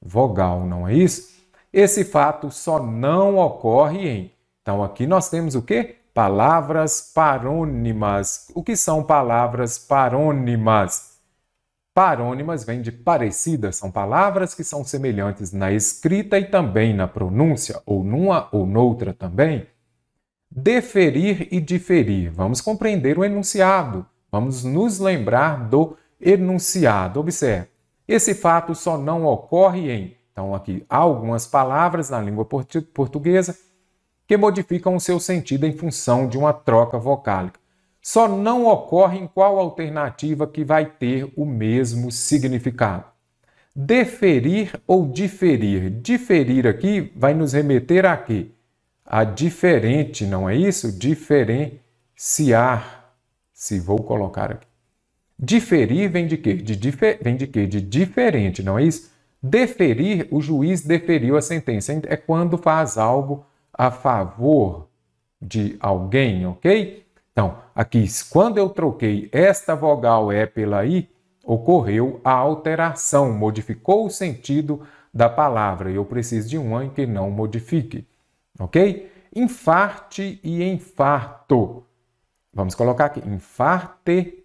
vogal, não é isso? Esse fato só não ocorre em. Então, aqui nós temos o quê? Palavras parônimas. O que são palavras parônimas? Parônimas vêm de parecidas, são palavras que são semelhantes na escrita e também na pronúncia, ou numa ou noutra também. Deferir e diferir. Vamos compreender o enunciado. Vamos nos lembrar do enunciado. Observe. Esse fato só não ocorre em. Então, aqui há algumas palavras na língua portuguesa que modificam o seu sentido em função de uma troca vocálica só não ocorre em qual alternativa que vai ter o mesmo significado. Deferir ou diferir. Diferir aqui vai nos remeter a quê? A diferente, não é isso? Diferenciar. Se vou colocar aqui. Diferir vem de quê? De difer... Vem de quê? De diferente, não é isso? Deferir, o juiz deferiu a sentença. É quando faz algo a favor de alguém, ok? Então, aqui, quando eu troquei esta vogal E pela I, ocorreu a alteração, modificou o sentido da palavra. E eu preciso de uma em que não modifique. Ok? Infarte e infarto. Vamos colocar aqui: infarte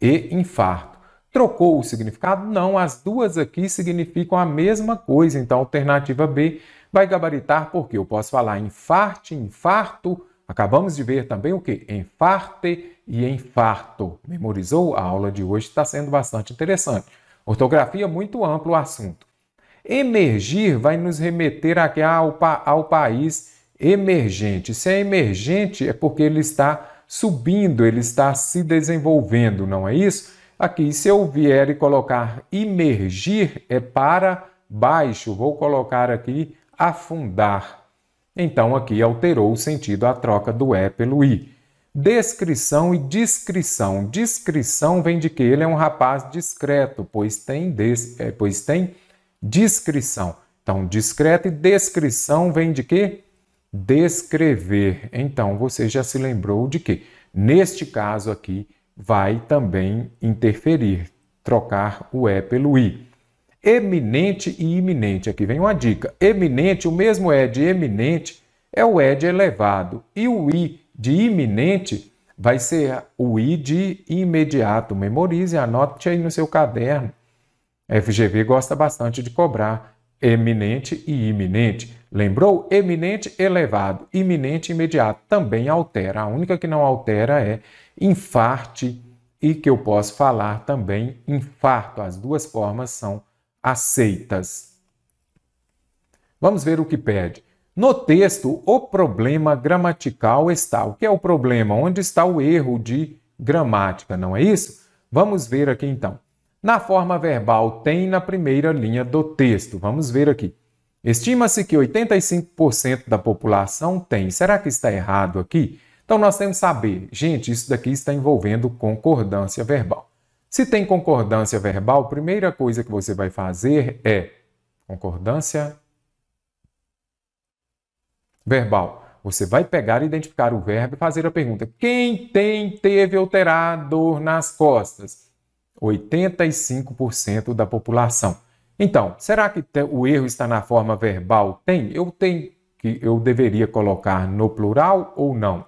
e infarto. Trocou o significado? Não, as duas aqui significam a mesma coisa. Então, a alternativa B vai gabaritar porque eu posso falar infarte, infarto. Acabamos de ver também o que? Enfarte e infarto. Memorizou? A aula de hoje está sendo bastante interessante. Ortografia muito amplo o assunto. Emergir vai nos remeter aqui ao, ao país emergente. Se é emergente, é porque ele está subindo, ele está se desenvolvendo, não é isso? Aqui, se eu vier e colocar imergir, é para baixo. Vou colocar aqui afundar. Então, aqui alterou o sentido a troca do E pelo I. Descrição e discrição. Discrição vem de que ele é um rapaz discreto, pois tem, des, é, pois tem discrição. Então, discreto e descrição vem de quê? Descrever. Então, você já se lembrou de que, neste caso aqui, vai também interferir, trocar o E pelo I. Eminente e iminente. Aqui vem uma dica. Eminente, o mesmo E de eminente é o E de elevado. E o I de iminente vai ser o I de imediato. Memorize, anote aí no seu caderno. A FGV gosta bastante de cobrar eminente e iminente. Lembrou? Eminente, elevado. Iminente, imediato. Também altera. A única que não altera é infarte e que eu posso falar também infarto. As duas formas são aceitas. Vamos ver o que pede. No texto, o problema gramatical está. O que é o problema? Onde está o erro de gramática, não é isso? Vamos ver aqui então. Na forma verbal, tem na primeira linha do texto. Vamos ver aqui. Estima-se que 85% da população tem. Será que está errado aqui? Então nós temos que saber, gente, isso daqui está envolvendo concordância verbal. Se tem concordância verbal, a primeira coisa que você vai fazer é concordância verbal. Você vai pegar e identificar o verbo e fazer a pergunta: quem tem, teve dor nas costas? 85% da população. Então, será que o erro está na forma verbal? Tem? Eu tenho que eu deveria colocar no plural ou não?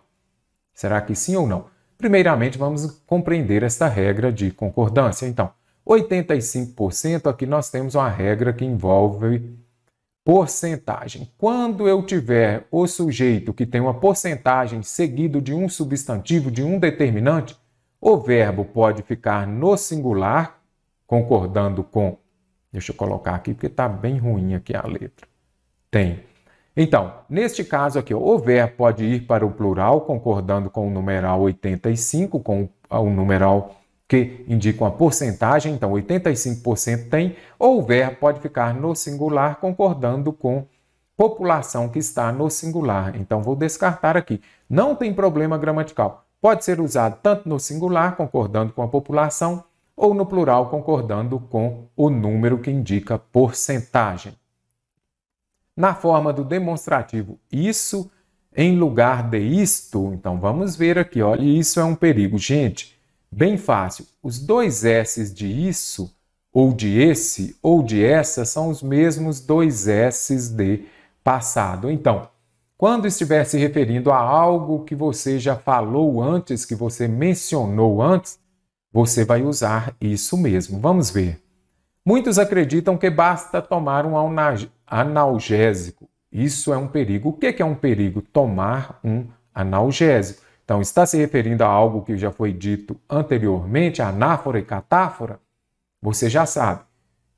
Será que sim ou não? Primeiramente, vamos compreender esta regra de concordância. Então, 85% aqui nós temos uma regra que envolve porcentagem. Quando eu tiver o sujeito que tem uma porcentagem seguido de um substantivo, de um determinante, o verbo pode ficar no singular, concordando com. Deixa eu colocar aqui porque está bem ruim aqui a letra. Tem. Então, neste caso aqui, o verbo pode ir para o plural, concordando com o numeral 85, com o numeral que indica uma porcentagem, então 85% tem, ou o verbo pode ficar no singular, concordando com população que está no singular. Então, vou descartar aqui. Não tem problema gramatical. Pode ser usado tanto no singular, concordando com a população, ou no plural, concordando com o número que indica porcentagem na forma do demonstrativo isso em lugar de isto. Então vamos ver aqui, olha, isso é um perigo. Gente, bem fácil. Os dois S's de isso, ou de esse, ou de essa, são os mesmos dois S's de passado. Então, quando estiver se referindo a algo que você já falou antes, que você mencionou antes, você vai usar isso mesmo. Vamos ver. Muitos acreditam que basta tomar um analgésico. Isso é um perigo. O que é um perigo? Tomar um analgésico. Então, está se referindo a algo que já foi dito anteriormente, anáfora e catáfora? Você já sabe.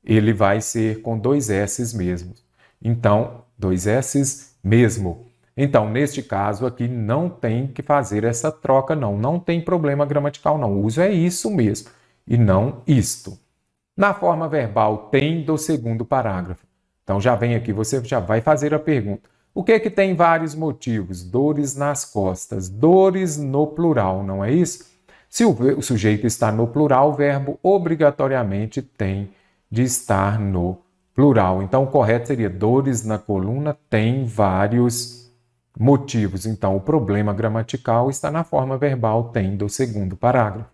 Ele vai ser com dois S's mesmo. Então, dois S's mesmo. Então, neste caso aqui, não tem que fazer essa troca, não. Não tem problema gramatical, não. O uso é isso mesmo e não isto na forma verbal tem do segundo parágrafo. Então já vem aqui, você já vai fazer a pergunta. O que é que tem vários motivos? Dores nas costas, dores no plural, não é isso? Se o sujeito está no plural, o verbo obrigatoriamente tem de estar no plural. Então o correto seria dores na coluna tem vários motivos. Então o problema gramatical está na forma verbal tem do segundo parágrafo.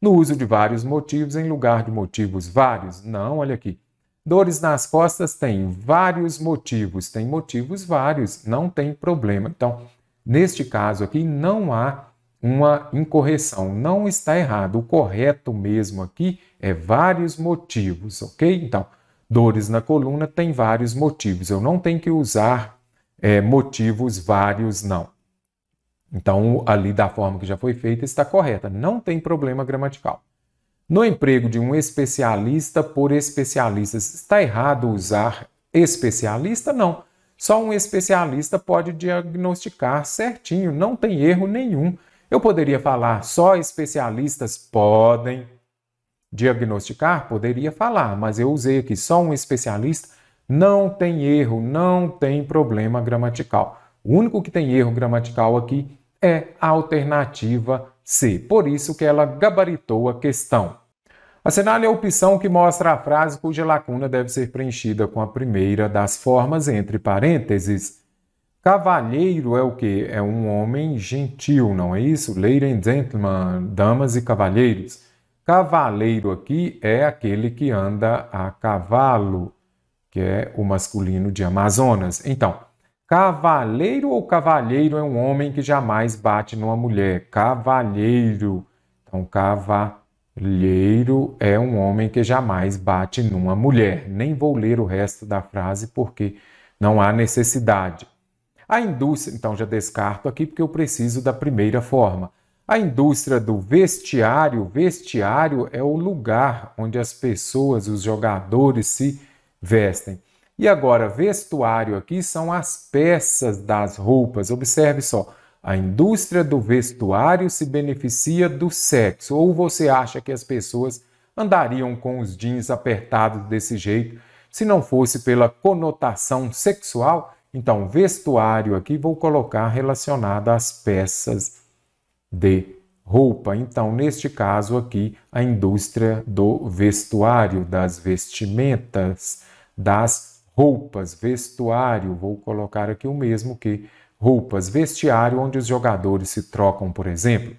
No uso de vários motivos em lugar de motivos vários? Não, olha aqui. Dores nas costas tem vários motivos, tem motivos vários, não tem problema. Então, neste caso aqui, não há uma incorreção, não está errado. O correto mesmo aqui é vários motivos, ok? Então, dores na coluna tem vários motivos. Eu não tenho que usar é, motivos vários, não. Então, ali da forma que já foi feita está correta, não tem problema gramatical. No emprego de um especialista por especialistas, está errado usar especialista? Não. Só um especialista pode diagnosticar certinho, não tem erro nenhum. Eu poderia falar só especialistas podem diagnosticar? Poderia falar, mas eu usei aqui só um especialista. Não tem erro, não tem problema gramatical. O único que tem erro gramatical aqui é a alternativa C. Por isso que ela gabaritou a questão. Assinale a opção que mostra a frase cuja lacuna deve ser preenchida com a primeira das formas entre parênteses. Cavalheiro é o que? É um homem gentil, não é isso? Lady and gentlemen, damas e cavalheiros. Cavaleiro aqui é aquele que anda a cavalo, que é o masculino de Amazonas. Então, Cavaleiro ou cavalheiro é um homem que jamais bate numa mulher. Cavalheiro. Então, cavalheiro é um homem que jamais bate numa mulher. Nem vou ler o resto da frase porque não há necessidade. A indústria, então já descarto aqui porque eu preciso da primeira forma. A indústria do vestiário, vestiário é o lugar onde as pessoas, os jogadores se vestem. E agora, vestuário aqui são as peças das roupas. Observe só, a indústria do vestuário se beneficia do sexo. Ou você acha que as pessoas andariam com os jeans apertados desse jeito se não fosse pela conotação sexual? Então, vestuário aqui vou colocar relacionado às peças de roupa. Então, neste caso aqui, a indústria do vestuário, das vestimentas, das roupas, vestuário, vou colocar aqui o mesmo que roupas, vestiário, onde os jogadores se trocam, por exemplo.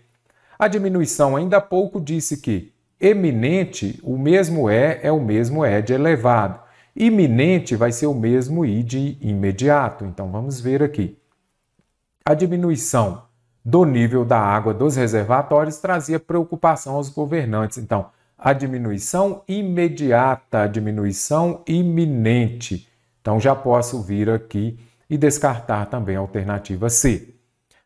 A diminuição ainda há pouco disse que eminente, o mesmo é, é o mesmo é de elevado. Iminente vai ser o mesmo i de imediato. Então vamos ver aqui. A diminuição do nível da água dos reservatórios trazia preocupação aos governantes. Então, a diminuição imediata, a diminuição iminente. Então já posso vir aqui e descartar também a alternativa C.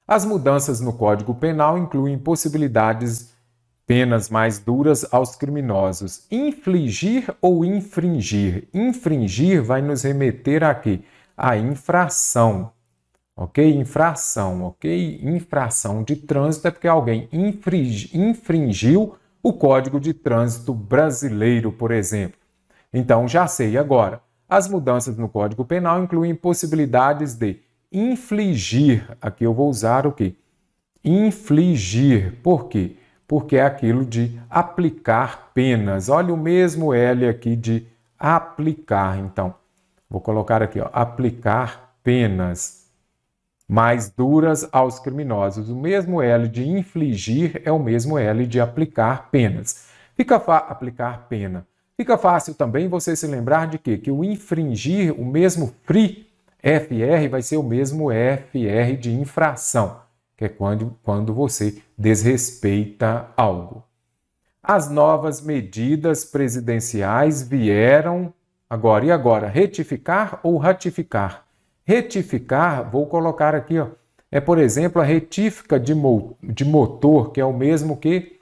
As mudanças no Código Penal incluem possibilidades penas mais duras aos criminosos. Infligir ou infringir? Infringir vai nos remeter aqui a infração. Ok? Infração, ok? Infração de trânsito é porque alguém infringiu o Código de Trânsito Brasileiro, por exemplo. Então já sei agora. As mudanças no Código Penal incluem possibilidades de infligir. Aqui eu vou usar o que? Infligir. Por quê? Porque é aquilo de aplicar penas. Olha o mesmo L aqui de aplicar. Então, vou colocar aqui, ó, aplicar penas mais duras aos criminosos. O mesmo L de infligir é o mesmo L de aplicar penas. Fica aplicar pena. Fica fácil também você se lembrar de quê? Que o infringir, o mesmo free FR, vai ser o mesmo FR de infração, que é quando, quando você desrespeita algo. As novas medidas presidenciais vieram agora. E agora? Retificar ou ratificar? Retificar, vou colocar aqui, ó, é, por exemplo, a retífica de, mo de motor, que é o mesmo que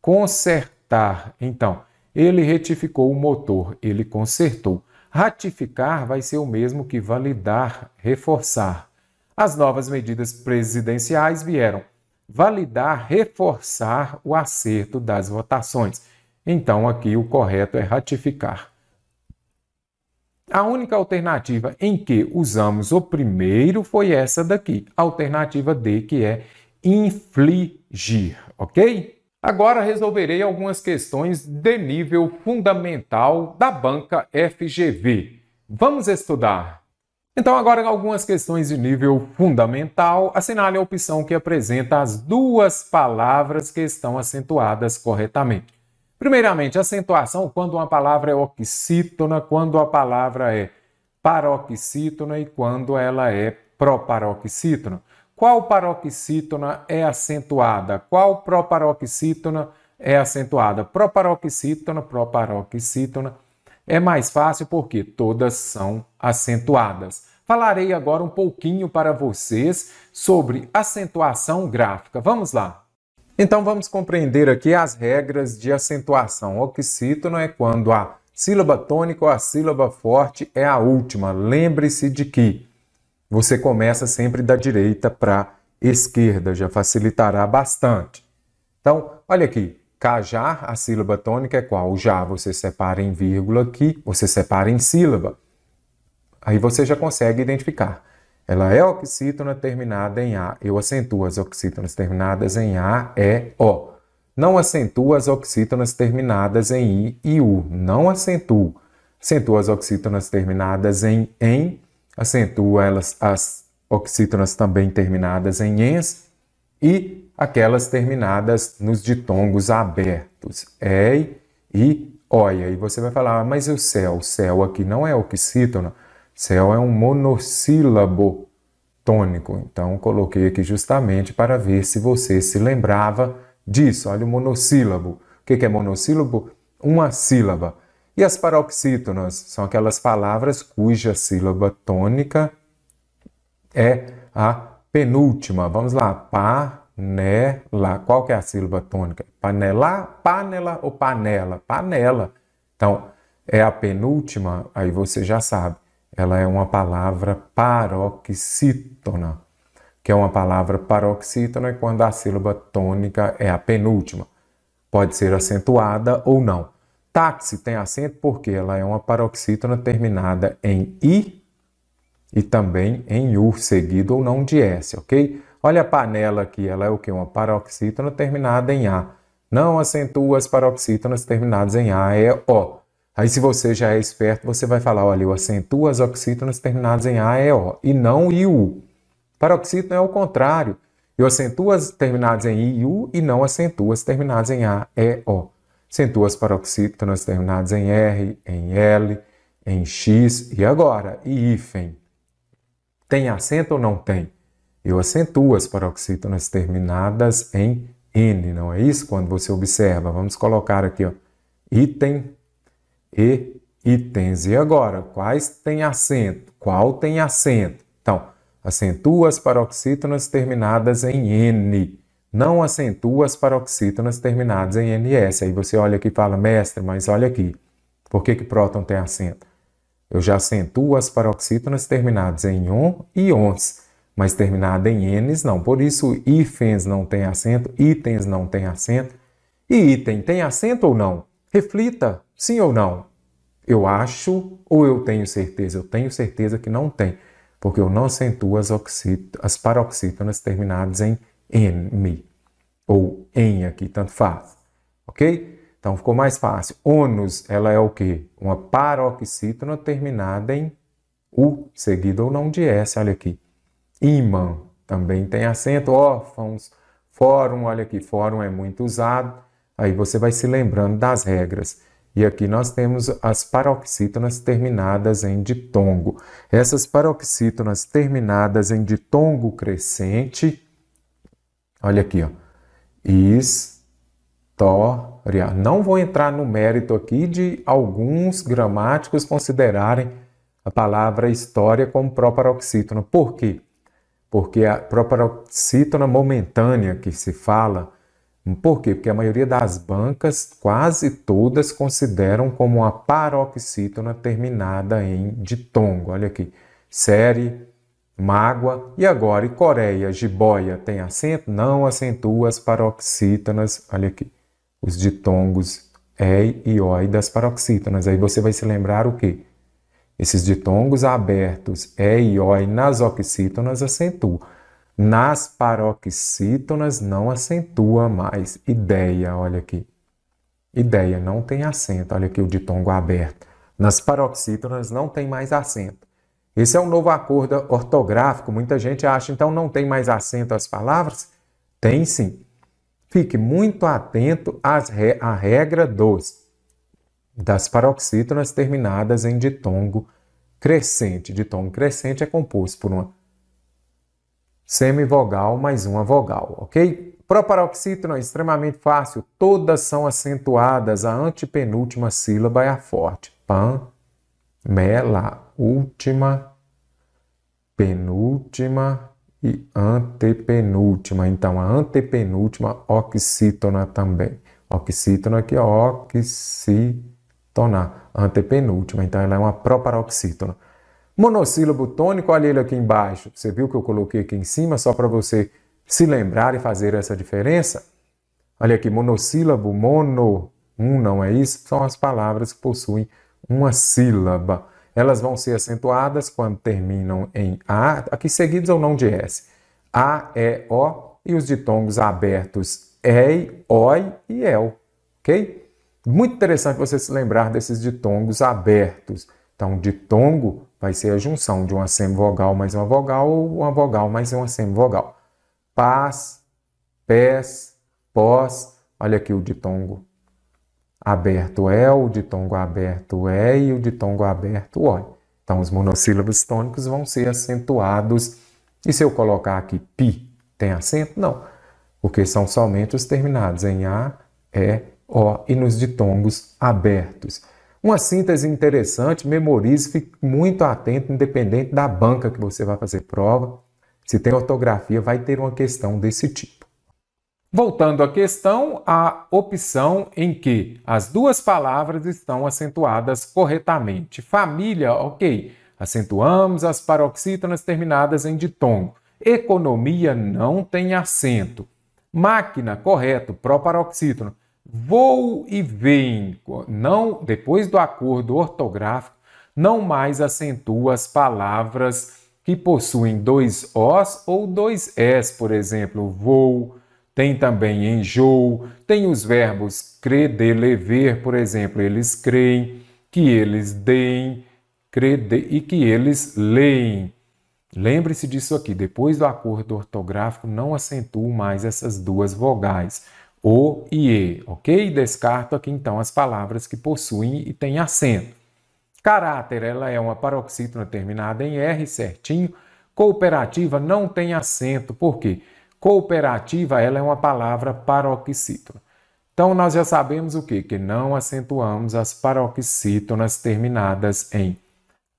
consertar. Então, ele retificou o motor, ele consertou. Ratificar vai ser o mesmo que validar, reforçar. As novas medidas presidenciais vieram validar, reforçar o acerto das votações. Então, aqui o correto é ratificar. A única alternativa em que usamos o primeiro foi essa daqui, alternativa D, que é infligir, ok? Agora resolverei algumas questões de nível fundamental da banca FGV. Vamos estudar! Então, agora algumas questões de nível fundamental. Assinale a opção que apresenta as duas palavras que estão acentuadas corretamente. Primeiramente, acentuação quando uma palavra é oxítona, quando a palavra é paroxítona e quando ela é proparoxítona. Qual paroxítona é acentuada? Qual proparoxítona é acentuada? Proparoxítona, proparoxítona. É mais fácil porque todas são acentuadas. Falarei agora um pouquinho para vocês sobre acentuação gráfica. Vamos lá. Então vamos compreender aqui as regras de acentuação. Oxítono é quando a sílaba tônica ou a sílaba forte é a última. Lembre-se de que você começa sempre da direita para esquerda, já facilitará bastante. Então, olha aqui, cajar, a sílaba tônica é qual? Já você separa em vírgula aqui, você separa em sílaba. Aí você já consegue identificar. Ela é oxítona terminada em A. Eu acentuo as oxítonas terminadas em A, E, O. Não acentuo as oxítonas terminadas em I e U. Não acentuo. Acentuo as oxítonas terminadas em EM acentua elas, as oxítonas também terminadas em ens e aquelas terminadas nos ditongos abertos, ei e oia. E você vai falar, ah, mas o céu? O céu aqui não é oxítona, céu é um monossílabo tônico. Então, coloquei aqui justamente para ver se você se lembrava disso. Olha o monossílabo. O que é monossílabo? Uma sílaba. E as paroxítonas são aquelas palavras cuja sílaba tônica é a penúltima. Vamos lá, panela. Qual que é a sílaba tônica? Panela, panela ou panela? Panela. Então, é a penúltima, aí você já sabe. Ela é uma palavra paroxítona, que é uma palavra paroxítona quando a sílaba tônica é a penúltima. Pode ser acentuada ou não. Táxi tem acento porque ela é uma paroxítona terminada em I e também em U, seguido ou não de S, ok? Olha a panela aqui, ela é o que? Uma paroxítona terminada em A. Não acentua as paroxítonas terminadas em A, é O. Aí se você já é esperto, você vai falar, olha, eu acentuo as oxítonas terminadas em A, é O, e não I, U. Paroxítona é o contrário. Eu acentuo as terminadas em I e U e não acentuo as terminadas em A, E, O. Acentua as paroxítonas terminadas em R, em L, em X e agora, e hífen. Tem acento ou não tem? Eu acentuo as paroxítonas terminadas em N, não é isso? Quando você observa, vamos colocar aqui, ó, item e itens. E agora, quais têm acento? Qual tem acento? Então, acentua as paroxítonas terminadas em N não acentua as paroxítonas terminadas em NS. Aí você olha aqui e fala, mestre, mas olha aqui, por que, que próton tem acento? Eu já acentuo as paroxítonas terminadas em on e ons, mas terminada em Ns não. Por isso, hífens não tem acento, itens não tem acento. E item tem acento ou não? Reflita, sim ou não? Eu acho ou eu tenho certeza? Eu tenho certeza que não tem, porque eu não acentuo as, as paroxítonas terminadas em me, ou em aqui, tanto faz, ok? Então ficou mais fácil. Onus, ela é o quê? Uma paroxítona terminada em U, seguido ou não de S, olha aqui. Imã, também tem acento, órfãos, fórum, olha aqui, fórum é muito usado, aí você vai se lembrando das regras. E aqui nós temos as paroxítonas terminadas em ditongo. Essas paroxítonas terminadas em ditongo crescente, Olha aqui, ó. História. Não vou entrar no mérito aqui de alguns gramáticos considerarem a palavra história como proparoxítona. Por quê? Porque a proparoxítona momentânea que se fala, por quê? Porque a maioria das bancas, quase todas, consideram como uma paroxítona terminada em ditongo. Olha aqui, série mágoa. E agora, e Coreia, jiboia, tem acento? Não acentua as paroxítonas, olha aqui, os ditongos ei e oi das paroxítonas. Aí você vai se lembrar o quê? Esses ditongos abertos, ei e oi, nas oxítonas acentua. Nas paroxítonas não acentua mais. Ideia, olha aqui. Ideia, não tem acento. Olha aqui o ditongo aberto. Nas paroxítonas não tem mais acento. Esse é o novo acordo ortográfico. Muita gente acha, então não tem mais acento as palavras? Tem sim. Fique muito atento às re à regra dos das paroxítonas terminadas em ditongo crescente. Ditongo crescente é composto por uma semivogal mais uma vogal, ok? Proparoxítona é extremamente fácil, todas são acentuadas, a antepenúltima sílaba é a forte. Pan, mela, última, penúltima e antepenúltima. Então, a antepenúltima oxítona também. Oxítona aqui, oxítona, antepenúltima. Então, ela é uma proparoxítona. Monossílabo tônico, olha ele aqui embaixo. Você viu que eu coloquei aqui em cima só para você se lembrar e fazer essa diferença? Olha aqui, monossílabo, mono, um não é isso? São as palavras que possuem uma sílaba. Elas vão ser acentuadas quando terminam em A, aqui seguidos ou não de S. A, E, O e os ditongos abertos EI, OI e EL. Ok? Muito interessante você se lembrar desses ditongos abertos. Então, ditongo vai ser a junção de uma semivogal mais uma vogal ou uma vogal mais uma semivogal. Paz, pés, pós, olha aqui o ditongo aberto é, o ditongo aberto é e o ditongo aberto oi. Então os monossílabos tônicos vão ser acentuados. E se eu colocar aqui pi, tem acento? Não, porque são somente os terminados em a, e, o e nos ditongos abertos. Uma síntese interessante, memorize, fique muito atento, independente da banca que você vai fazer prova. Se tem ortografia, vai ter uma questão desse tipo. Voltando à questão, a opção em que as duas palavras estão acentuadas corretamente. Família, ok. Acentuamos as paroxítonas terminadas em ditongo. Economia não tem acento. Máquina, correto, proparoxítono. Vou e vem, não, depois do acordo ortográfico, não mais acentua as palavras que possuem dois Os ou dois Es, por exemplo, vou, tem também enjoo, tem os verbos crer, de, lever, por exemplo, eles creem, que eles deem, crer, de, e que eles leem. Lembre-se disso aqui, depois do acordo ortográfico, não acentuo mais essas duas vogais o e e, ok? Descarto aqui então as palavras que possuem e têm acento. Caráter, ela é uma paroxítona terminada em R certinho. Cooperativa não tem acento, por quê? Cooperativa, ela é uma palavra paroxítona. Então, nós já sabemos o quê? Que não acentuamos as paroxítonas terminadas em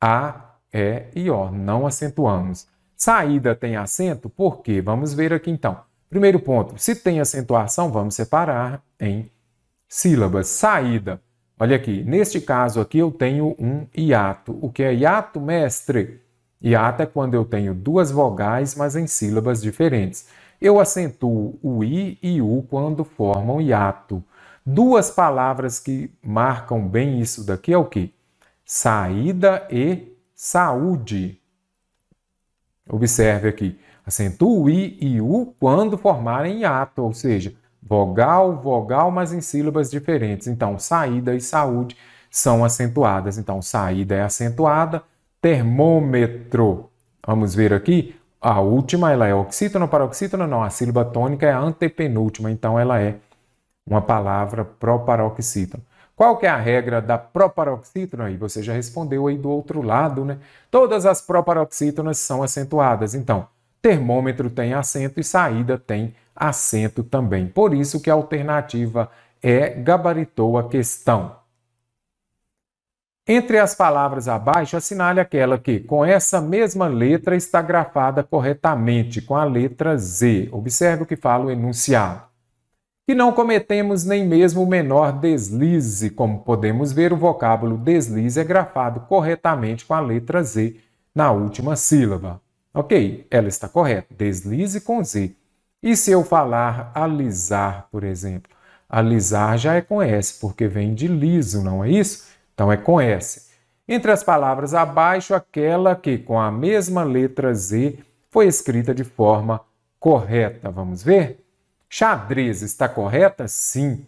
A, E e O. Não acentuamos. Saída tem acento? Por quê? Vamos ver aqui então. Primeiro ponto, se tem acentuação, vamos separar em sílabas. Saída. Olha aqui, neste caso aqui eu tenho um hiato. O que é hiato, mestre? Hiato é quando eu tenho duas vogais, mas em sílabas diferentes. Eu acentuo o i e u quando formam hiato. Duas palavras que marcam bem isso daqui é o que? Saída e saúde. Observe aqui. Acentuo o i e u quando formarem ato, ou seja, vogal, vogal, mas em sílabas diferentes. Então, saída e saúde são acentuadas. Então, saída é acentuada, termômetro. Vamos ver aqui, a última ela é oxítona, paroxítona não, a sílaba tônica é a antepenúltima, então ela é uma palavra proparoxítona. Qual que é a regra da proparoxítona? Aí você já respondeu aí do outro lado, né? Todas as proparoxítonas são acentuadas. Então, termômetro tem acento e saída tem acento também. Por isso que a alternativa é gabaritou a questão. Entre as palavras abaixo, assinale aquela que, com essa mesma letra, está grafada corretamente, com a letra Z. Observe o que fala o enunciado. E não cometemos nem mesmo o menor deslize. Como podemos ver, o vocábulo deslize é grafado corretamente com a letra Z na última sílaba. Ok, ela está correta. Deslize com Z. E se eu falar alisar, por exemplo? Alisar já é com S, porque vem de liso, não é isso? Então é com S. Entre as palavras abaixo, aquela que com a mesma letra Z foi escrita de forma correta. Vamos ver? Xadrez está correta? Sim.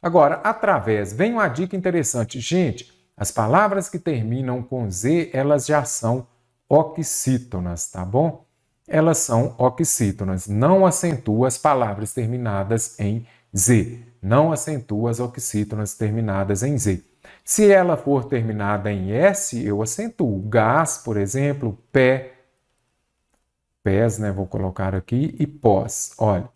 Agora, através, vem uma dica interessante. Gente, as palavras que terminam com Z, elas já são oxítonas, tá bom? Elas são oxítonas, não acentua as palavras terminadas em Z, não acentua as oxítonas terminadas em Z. Se ela for terminada em S, eu acentuo. Gás, por exemplo, pé, pés, né? Vou colocar aqui, e pós. Olha,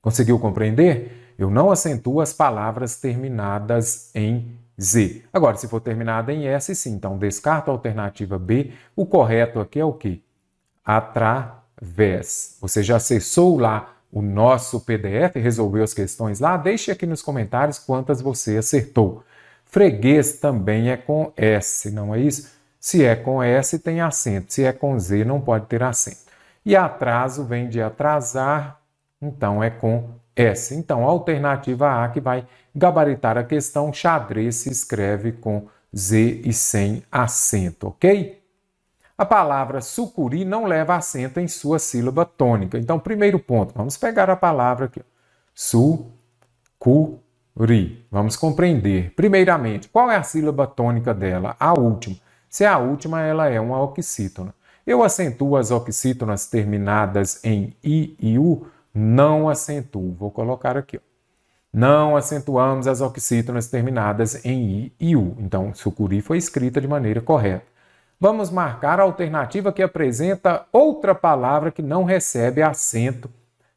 conseguiu compreender? Eu não acentuo as palavras terminadas em Z. Agora, se for terminada em S, sim. Então, descarto a alternativa B. O correto aqui é o quê? Através. Você já acessou lá o nosso PDF, resolveu as questões lá? Deixe aqui nos comentários quantas você acertou. Freguês também é com S, não é isso? Se é com S, tem acento. Se é com Z, não pode ter acento. E atraso vem de atrasar, então é com S. Então, a alternativa A que vai gabaritar a questão, xadrez se escreve com Z e sem acento, ok? A palavra sucuri não leva acento em sua sílaba tônica. Então, primeiro ponto, vamos pegar a palavra aqui. Sucuri. Vamos compreender. Primeiramente, qual é a sílaba tônica dela? A última. Se é a última, ela é uma oxítona. Eu acentuo as oxítonas terminadas em I e U? Não acentuo. Vou colocar aqui. Ó. Não acentuamos as oxítonas terminadas em I e U. Então, sucuri foi escrita de maneira correta vamos marcar a alternativa que apresenta outra palavra que não recebe acento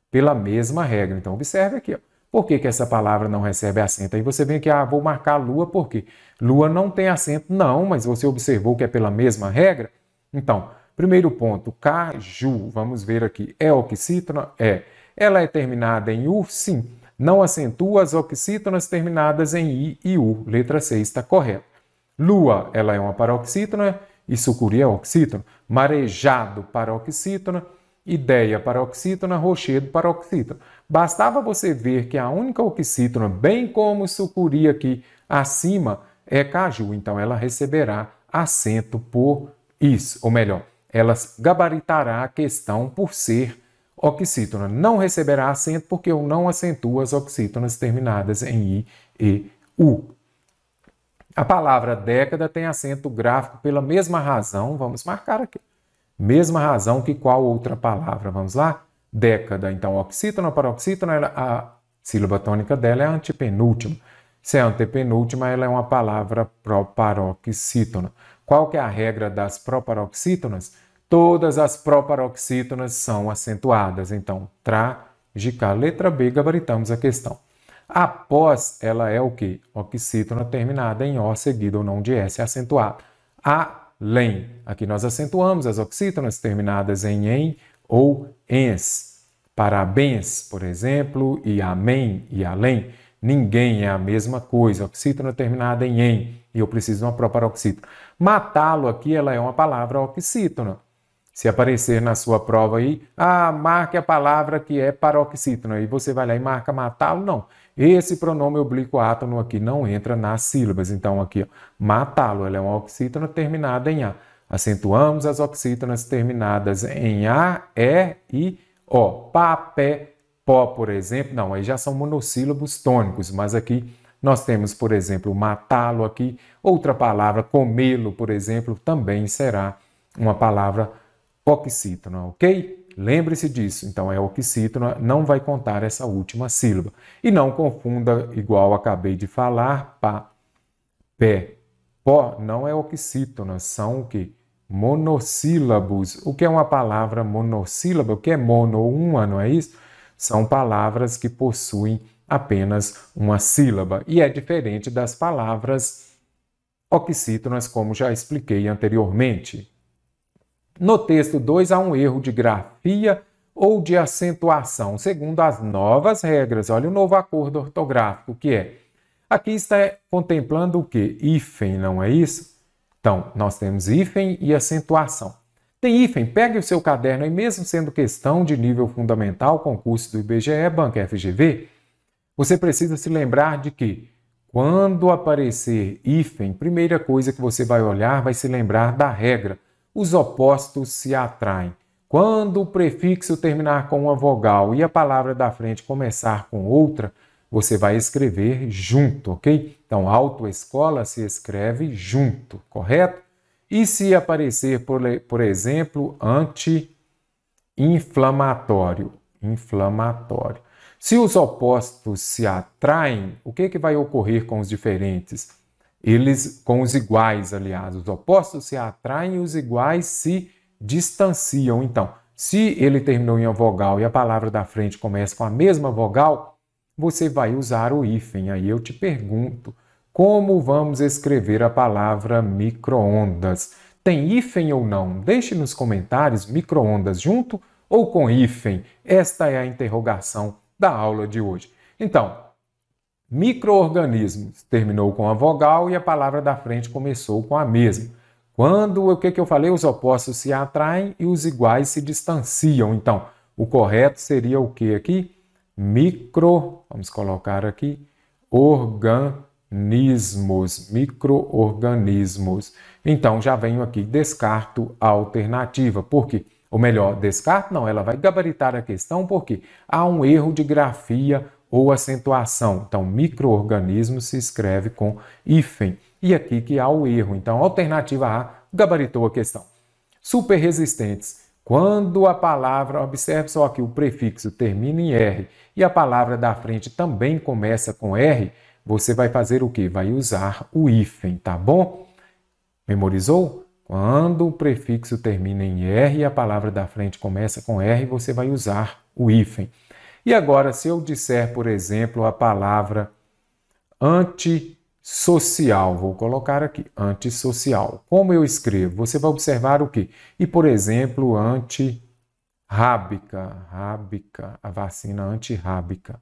pela mesma regra. Então, observe aqui. Ó. Por que, que essa palavra não recebe acento? Aí você vem aqui, ah, vou marcar lua, por quê? Lua não tem acento, não, mas você observou que é pela mesma regra? Então, primeiro ponto, caju, vamos ver aqui, é oxítona? É. Ela é terminada em U? Sim. Não acentua as oxítonas terminadas em I e U. Letra C está correta. Lua, ela é uma paroxítona e sucuri é oxítona, marejado para oxítona, ideia para oxítona, rochedo para oxítona. Bastava você ver que a única oxítona, bem como sucuri aqui acima, é caju, então ela receberá acento por isso, ou melhor, ela gabaritará a questão por ser oxítona. Não receberá acento porque eu não acentuo as oxítonas terminadas em i e u. A palavra década tem acento gráfico pela mesma razão, vamos marcar aqui. Mesma razão que qual outra palavra? Vamos lá? Década. Então, oxítona, paroxítona, a sílaba tônica dela é antepenúltima. Se é antepenúltima, ela é uma palavra proparoxítona. Qual que é a regra das proparoxítonas? Todas as proparoxítonas são acentuadas. Então, trágica. Letra B, gabaritamos a questão. Após, ela é o que? Oxítona terminada em O seguido ou não de S acentuado. Além. Aqui nós acentuamos as oxítonas terminadas em em ou ens. Parabéns, por exemplo, e amém e além. Ninguém é a mesma coisa. Oxítona terminada em em. E eu preciso de uma própria oxítona. Matá-lo aqui, ela é uma palavra oxítona. Se aparecer na sua prova aí, ah, marque a palavra que é paroxítona. E você vai lá e marca matá-lo, não. Esse pronome oblíquo átono aqui não entra nas sílabas. Então, aqui, matá-lo, ela é uma oxítona terminada em A. Acentuamos as oxítonas terminadas em A, E e O. Papé, pó, por exemplo. Não, aí já são monossílabos tônicos, mas aqui nós temos, por exemplo, matá-lo aqui. Outra palavra, comê-lo, por exemplo, também será uma palavra oxítona, ok? Lembre-se disso. Então, é oxítona, não vai contar essa última sílaba. E não confunda, igual acabei de falar, pá, pé. Pó não é oxítona, são o que? Monossílabos. O que é uma palavra monossílaba? O que é mono, uma, não é isso? São palavras que possuem apenas uma sílaba. E é diferente das palavras oxítonas, como já expliquei anteriormente. No texto 2 há um erro de grafia ou de acentuação, segundo as novas regras. Olha o novo acordo ortográfico que é. Aqui está contemplando o que? Hífen, não é isso? Então, nós temos hífen e acentuação. Tem hífen, pegue o seu caderno e mesmo sendo questão de nível fundamental, concurso do IBGE, Banca FGV, você precisa se lembrar de que quando aparecer hífen, primeira coisa que você vai olhar vai se lembrar da regra os opostos se atraem. Quando o prefixo terminar com uma vogal e a palavra da frente começar com outra, você vai escrever junto, ok? Então, autoescola se escreve junto, correto? E se aparecer, por, por exemplo, anti-inflamatório? Inflamatório. Se os opostos se atraem, o que, que vai ocorrer com os diferentes? Eles, com os iguais, aliás, os opostos se atraem os iguais se distanciam. Então, se ele terminou em uma vogal e a palavra da frente começa com a mesma vogal, você vai usar o hífen. Aí eu te pergunto, como vamos escrever a palavra microondas? Tem hífen ou não? Deixe nos comentários microondas junto ou com hífen. Esta é a interrogação da aula de hoje. Então, microorganismos terminou com a vogal e a palavra da frente começou com a mesma. Quando o que, que eu falei? Os opostos se atraem e os iguais se distanciam. Então, o correto seria o que aqui? Micro, vamos colocar aqui, organ organismos, microorganismos. Então já venho aqui, descarto a alternativa. Por quê? Ou melhor, descarto não, ela vai gabaritar a questão porque há um erro de grafia ou acentuação. Então, microorganismo se escreve com hífen. E aqui que há o erro. Então, alternativa A gabaritou a questão. Superresistentes. Quando a palavra, observe só que o prefixo termina em R e a palavra da frente também começa com R, você vai fazer o que? Vai usar o hífen, tá bom? Memorizou? Quando o prefixo termina em R e a palavra da frente começa com R, você vai usar o hífen. E agora, se eu disser, por exemplo, a palavra antissocial, vou colocar aqui, antissocial. Como eu escrevo? Você vai observar o quê? E, por exemplo, antirrábica, rábica, a vacina antirrábica.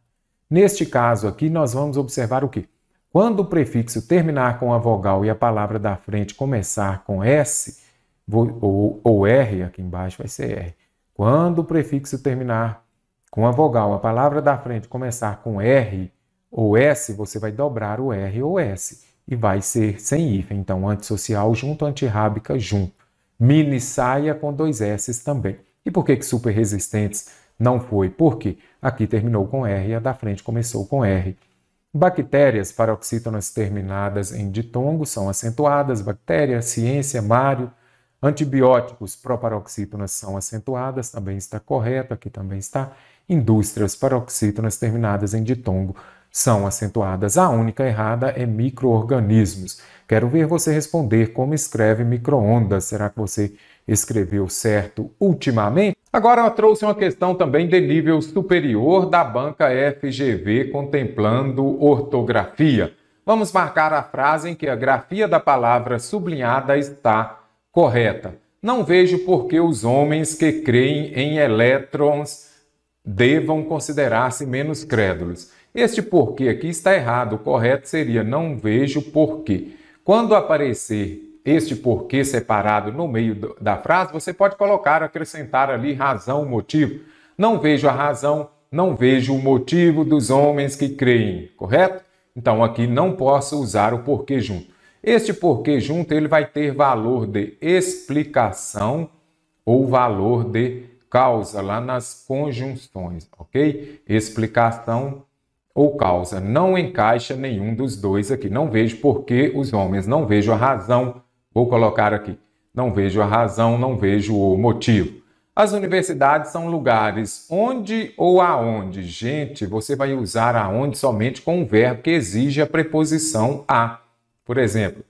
Neste caso aqui, nós vamos observar o quê? Quando o prefixo terminar com a vogal e a palavra da frente começar com S, ou, ou R, aqui embaixo vai ser R. Quando o prefixo terminar com a vogal, a palavra da frente começar com R ou S, você vai dobrar o R ou S e vai ser sem hífen. Então, antissocial junto, antirrábica junto. Mini saia com dois S também. E por que, que super resistentes não foi? Porque aqui terminou com R e a da frente começou com R. Bactérias paroxítonas terminadas em ditongo são acentuadas. Bactéria, ciência, Mário. Antibióticos proparoxítonas são acentuadas, também está correto, aqui também está. Indústrias paroxítonas terminadas em ditongo são acentuadas. A única errada é microorganismos. Quero ver você responder como escreve microondas. Será que você escreveu certo ultimamente? Agora eu trouxe uma questão também de nível superior da banca FGV contemplando ortografia. Vamos marcar a frase em que a grafia da palavra sublinhada está correta. Não vejo por que os homens que creem em elétrons devam considerar-se menos crédulos. Este porquê aqui está errado. O correto seria não vejo porquê. Quando aparecer este porquê separado no meio da frase, você pode colocar, acrescentar ali razão, motivo. Não vejo a razão, não vejo o motivo dos homens que creem, correto? Então aqui não posso usar o porquê junto. Este porquê junto ele vai ter valor de explicação ou valor de causa lá nas conjunções, ok? Explicação ou causa. Não encaixa nenhum dos dois aqui. Não vejo porquê os homens, não vejo a razão Vou colocar aqui. Não vejo a razão, não vejo o motivo. As universidades são lugares onde ou aonde. Gente, você vai usar aonde somente com um verbo que exige a preposição a. Por exemplo,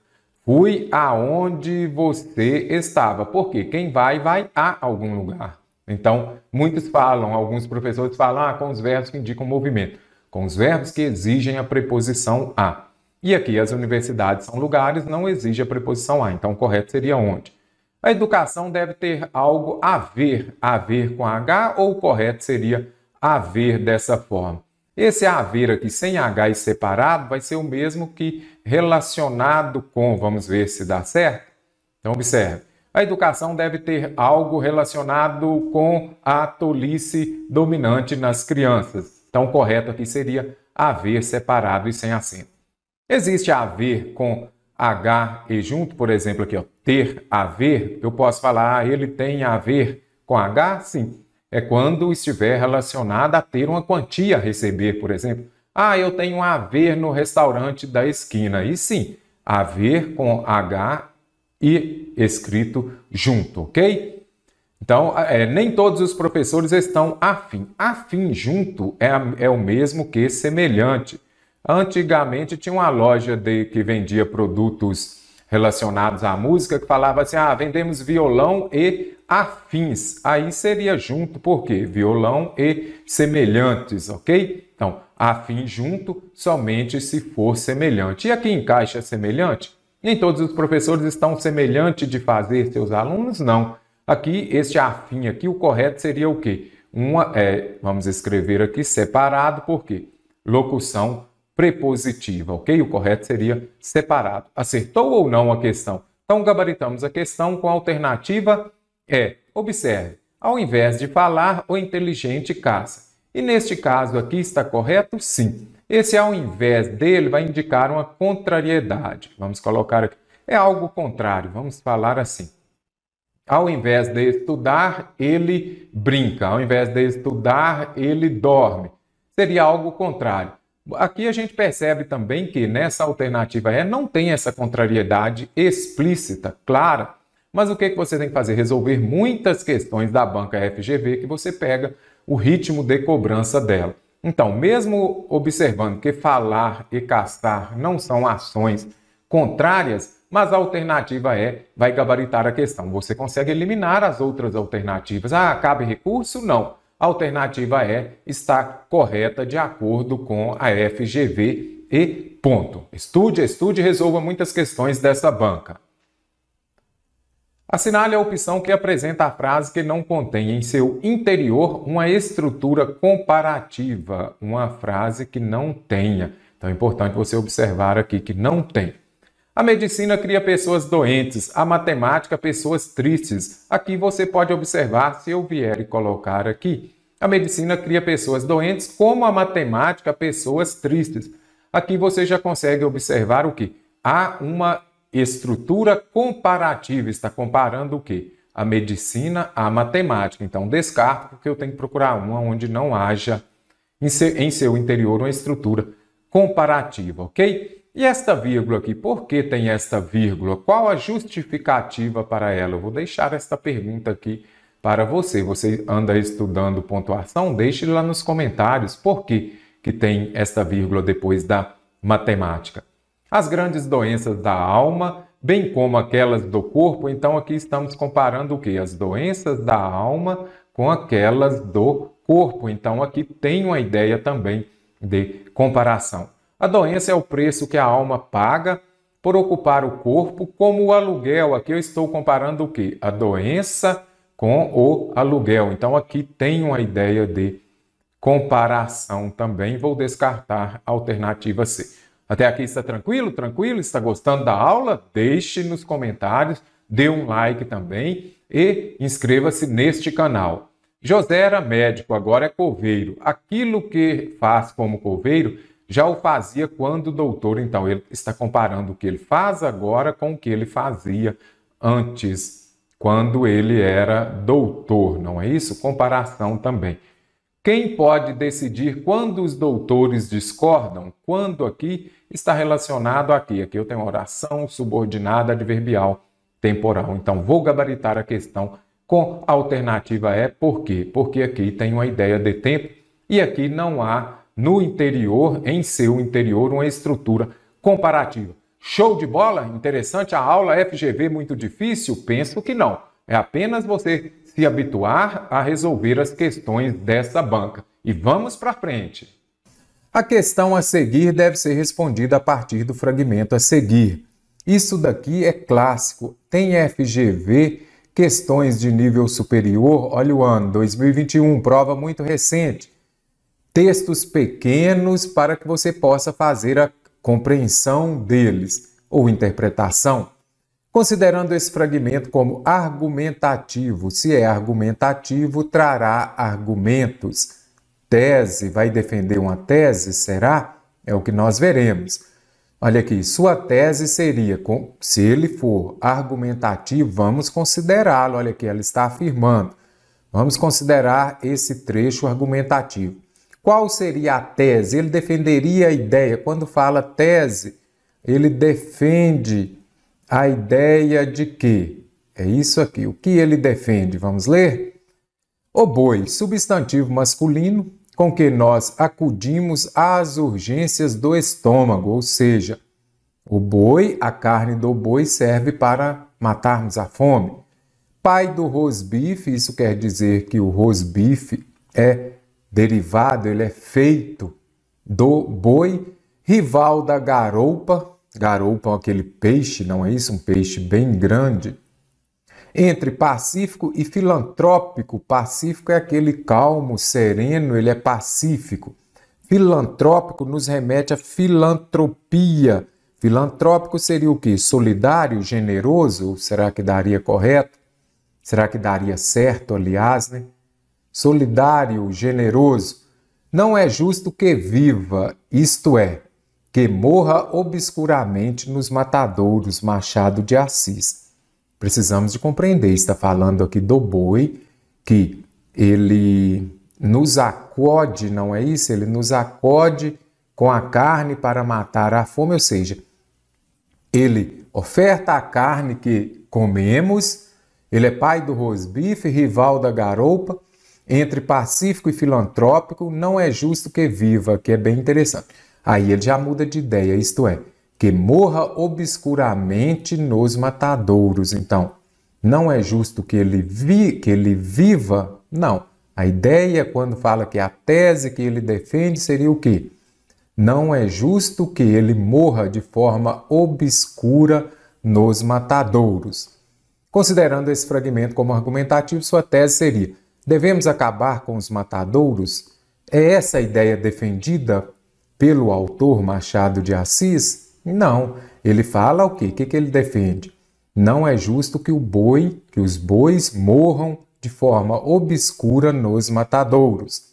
fui aonde você estava. Porque quem vai, vai a algum lugar. Então, muitos falam, alguns professores falam ah, com os verbos que indicam movimento. Com os verbos que exigem a preposição a. E aqui as universidades são lugares, não exige a preposição a, então o correto seria onde? A educação deve ter algo a ver, a ver com H, ou o correto seria a ver dessa forma. Esse a ver aqui sem H e separado vai ser o mesmo que relacionado com, vamos ver se dá certo? Então observe. A educação deve ter algo relacionado com a tolice dominante nas crianças. Então correto aqui seria haver separado e sem acento. Existe a ver com H e junto, por exemplo, aqui, ó, ter a ver, eu posso falar, ah, ele tem a ver com H? Sim. É quando estiver relacionado a ter uma quantia a receber, por exemplo. Ah, eu tenho a ver no restaurante da esquina. E sim, a ver com H e escrito junto, ok? Então, é, nem todos os professores estão afim. Afim junto é, é o mesmo que semelhante. Antigamente tinha uma loja de, que vendia produtos relacionados à música que falava assim: ah, vendemos violão e afins. Aí seria junto, por quê? Violão e semelhantes, ok? Então, afim junto somente se for semelhante. E aqui encaixa semelhante? Nem todos os professores estão semelhante de fazer seus alunos, não. Aqui, este afim aqui, o correto seria o quê? Uma, é, vamos escrever aqui separado, por quê? Locução prepositiva, ok? O correto seria separado. Acertou ou não a questão? Então, gabaritamos a questão com a alternativa é, observe, ao invés de falar, o inteligente caça. E neste caso aqui está correto? Sim. Esse ao invés dele vai indicar uma contrariedade. Vamos colocar aqui. É algo contrário, vamos falar assim. Ao invés de estudar, ele brinca. Ao invés de estudar, ele dorme. Seria algo contrário. Aqui a gente percebe também que nessa alternativa E não tem essa contrariedade explícita, clara, mas o que, que você tem que fazer? Resolver muitas questões da banca FGV que você pega o ritmo de cobrança dela. Então, mesmo observando que falar e castar não são ações contrárias, mas a alternativa é vai gabaritar a questão. Você consegue eliminar as outras alternativas. Ah, cabe recurso? Não. A alternativa E está correta de acordo com a FGV e ponto. Estude, estude e resolva muitas questões dessa banca. Assinale a opção que apresenta a frase que não contém em seu interior uma estrutura comparativa, uma frase que não tenha. Então é importante você observar aqui que não tem. A medicina cria pessoas doentes, a matemática pessoas tristes. Aqui você pode observar, se eu vier e colocar aqui, a medicina cria pessoas doentes, como a matemática pessoas tristes. Aqui você já consegue observar o que? Há uma estrutura comparativa, está comparando o que? A medicina à matemática. Então, descarto porque eu tenho que procurar uma onde não haja em seu interior uma estrutura comparativa, ok? E esta vírgula aqui, por que tem esta vírgula? Qual a justificativa para ela? Eu vou deixar esta pergunta aqui para você. Você anda estudando pontuação? Deixe lá nos comentários por que, que tem esta vírgula depois da matemática. As grandes doenças da alma, bem como aquelas do corpo, então aqui estamos comparando o que? As doenças da alma com aquelas do corpo. Então aqui tem uma ideia também de comparação. A doença é o preço que a alma paga por ocupar o corpo, como o aluguel. Aqui eu estou comparando o que? A doença com o aluguel. Então aqui tem uma ideia de comparação também. Vou descartar a alternativa C. Até aqui está tranquilo? Tranquilo? Está gostando da aula? Deixe nos comentários, dê um like também e inscreva-se neste canal. José era médico, agora é coveiro. Aquilo que faz como coveiro já o fazia quando doutor. Então, ele está comparando o que ele faz agora com o que ele fazia antes, quando ele era doutor, não é isso? Comparação também. Quem pode decidir quando os doutores discordam? Quando aqui está relacionado aqui. Aqui eu tenho oração subordinada adverbial temporal. Então, vou gabaritar a questão com a alternativa é por quê? Porque aqui tem uma ideia de tempo e aqui não há no interior, em seu interior, uma estrutura comparativa. Show de bola? Interessante a aula FGV muito difícil? Penso que não. É apenas você se habituar a resolver as questões dessa banca. E vamos para frente. A questão a seguir deve ser respondida a partir do fragmento a seguir. Isso daqui é clássico. Tem FGV, questões de nível superior. Olha o ano 2021, prova muito recente textos pequenos para que você possa fazer a compreensão deles ou interpretação. Considerando esse fragmento como argumentativo, se é argumentativo, trará argumentos. Tese, vai defender uma tese, será? É o que nós veremos. Olha aqui, sua tese seria, se ele for argumentativo, vamos considerá-lo. Olha aqui, ela está afirmando. Vamos considerar esse trecho argumentativo. Qual seria a tese? Ele defenderia a ideia. Quando fala tese, ele defende a ideia de que é isso aqui. O que ele defende? Vamos ler? O boi, substantivo masculino, com que nós acudimos às urgências do estômago, ou seja, o boi, a carne do boi serve para matarmos a fome. Pai do rosbife, isso quer dizer que o rosbife é derivado, ele é feito do boi. Rival da garoupa, garoupa é aquele peixe, não é isso? Um peixe bem grande entre pacífico e filantrópico. Pacífico é aquele calmo, sereno, ele é pacífico. Filantrópico nos remete à filantropia. Filantrópico seria o quê? Solidário, generoso? Será que daria correto? Será que daria certo, aliás, né? Solidário, generoso. Não é justo que viva, isto é, que morra obscuramente nos matadouros Machado de Assis. Precisamos de compreender, está falando aqui do boi, que ele nos acode, não é isso? Ele nos acode com a carne para matar a fome, ou seja, ele oferta a carne que comemos, ele é pai do rosbife, rival da garoupa, entre pacífico e filantrópico, não é justo que viva, que é bem interessante. Aí ele já muda de ideia, isto é, que morra obscuramente nos matadouros. Então, não é justo que ele, vi, que ele viva? Não. A ideia, quando fala que a tese que ele defende seria o quê? Não é justo que ele morra de forma obscura nos matadouros. Considerando esse fragmento como argumentativo, sua tese seria: devemos acabar com os matadouros? É essa a ideia defendida pelo autor Machado de Assis? Não, ele fala o quê? O que, que ele defende? Não é justo que o boi, que os bois morram de forma obscura nos matadouros.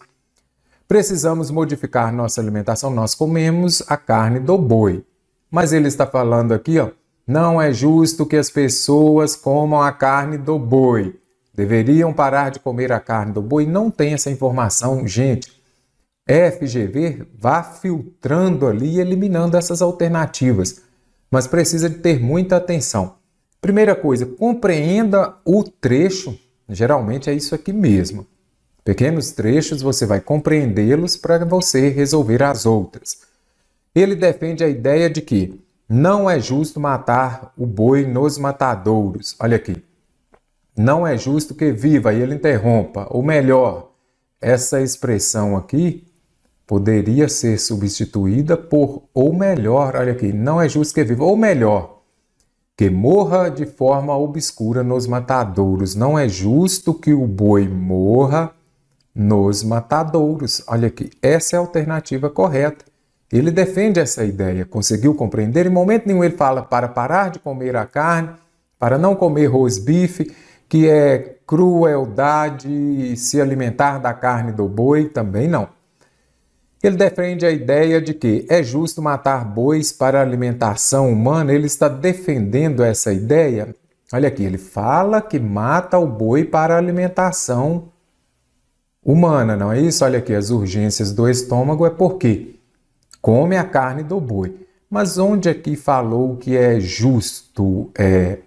Precisamos modificar nossa alimentação. Nós comemos a carne do boi. Mas ele está falando aqui, ó, não é justo que as pessoas comam a carne do boi. Deveriam parar de comer a carne do boi. Não tem essa informação, gente. FGV vá filtrando ali e eliminando essas alternativas, mas precisa de ter muita atenção. Primeira coisa, compreenda o trecho, geralmente é isso aqui mesmo. Pequenos trechos você vai compreendê-los para você resolver as outras. Ele defende a ideia de que não é justo matar o boi nos matadouros. Olha aqui. Não é justo que viva e ele interrompa. Ou melhor, essa expressão aqui poderia ser substituída por ou melhor, olha aqui, não é justo que viva, ou melhor, que morra de forma obscura nos matadouros. Não é justo que o boi morra nos matadouros. Olha aqui, essa é a alternativa correta. Ele defende essa ideia, conseguiu compreender? Em momento nenhum ele fala para parar de comer a carne, para não comer rosbife, que é crueldade se alimentar da carne do boi, também não. Ele defende a ideia de que é justo matar bois para alimentação humana. Ele está defendendo essa ideia. Olha aqui, ele fala que mata o boi para alimentação humana, não é isso? Olha aqui, as urgências do estômago é porque come a carne do boi. Mas onde aqui falou que é justo, é,